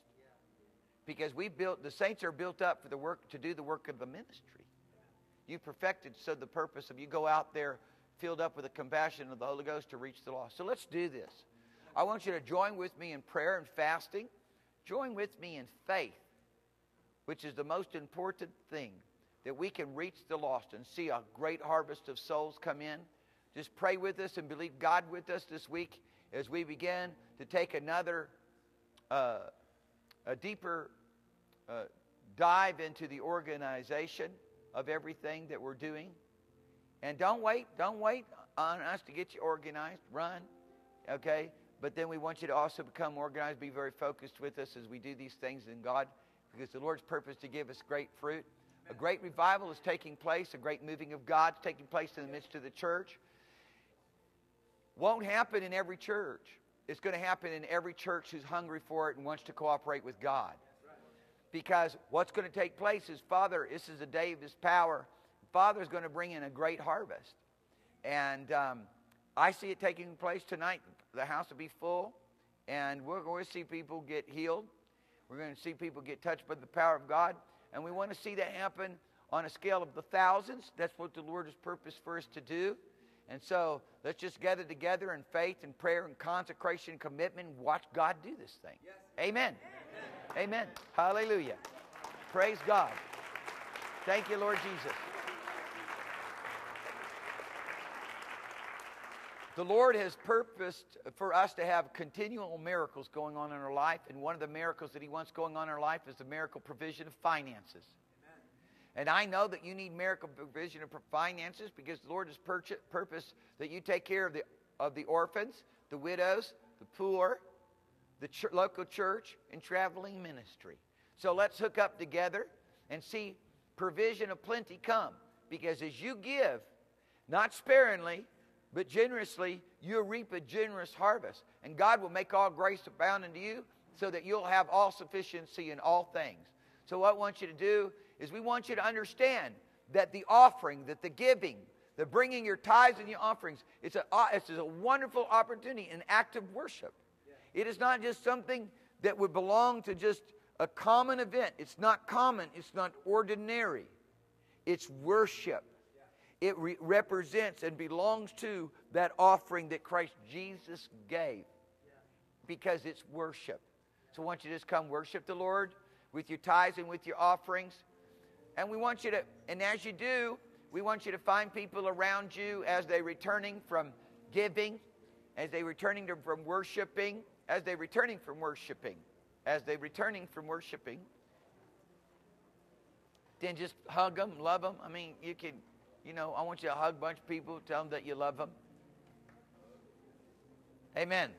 Because we built the saints are built up for the work to do the work of the ministry. You perfected so the purpose of you go out there filled up with the compassion of the Holy Ghost to reach the lost. So let's do this. I want you to join with me in prayer and fasting. Join with me in faith, which is the most important thing that we can reach the lost and see a great harvest of souls come in. Just pray with us and believe God with us this week as we begin to take another, uh, a deeper uh, dive into the organization of everything that we're doing. And don't wait, don't wait on us to get you organized. Run, okay? But then we want you to also become organized, be very focused with us as we do these things in God, because the Lord's purpose to give us great fruit. A great revival is taking place, a great moving of God is taking place in the midst of the church. Won't happen in every church. It's going to happen in every church who's hungry for it and wants to cooperate with God. Because what's going to take place is, Father, this is a day of His power. Father's going to bring in a great harvest. And um, I see it taking place tonight the house will be full, and we're going to see people get healed. We're going to see people get touched by the power of God, and we want to see that happen on a scale of the thousands. That's what the Lord has purposed for us to do. And so let's just gather together in faith and prayer and consecration and commitment and watch God do this thing. Yes. Amen. Amen. Amen. Hallelujah. Praise God. Thank you, Lord Jesus. The Lord has purposed for us to have continual miracles going on in our life, and one of the miracles that He wants going on in our life is the miracle provision of finances. Amen. And I know that you need miracle provision of finances because the Lord has purposed that you take care of the, of the orphans, the widows, the poor, the ch- local church, and traveling ministry. So let's hook up together and see provision of plenty come. Because as you give, not sparingly, but generously, you'll reap a generous harvest. And God will make all grace abound unto you so that you'll have all sufficiency in all things. So, what I want you to do is we want you to understand that the offering, that the giving, the bringing your tithes and your offerings, it's a, uh, it's a wonderful opportunity, an act of worship. It is not just something that would belong to just a common event. It's not common, it's not ordinary. It's worship. It re- represents and belongs to that offering that Christ Jesus gave because it's worship. So I want you to just come worship the Lord with your tithes and with your offerings. And we want you to, and as you do, we want you to find people around you as they're returning from giving, as they're returning to, from worshiping, as they're returning from worshiping, as they're returning from worshiping. Then just hug them, love them. I mean, you can, you know, I want you to hug a bunch of people, tell them that you love them. Amen.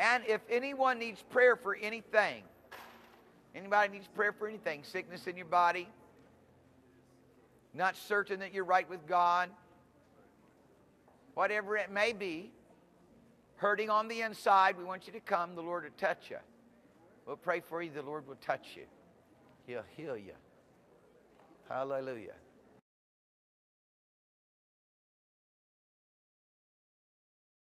And if anyone needs prayer for anything, anybody needs prayer for anything, sickness in your body, not certain that you're right with God, whatever it may be, hurting on the inside, we want you to come. The Lord will touch you. We'll pray for you. The Lord will touch you. He'll heal you. Hallelujah.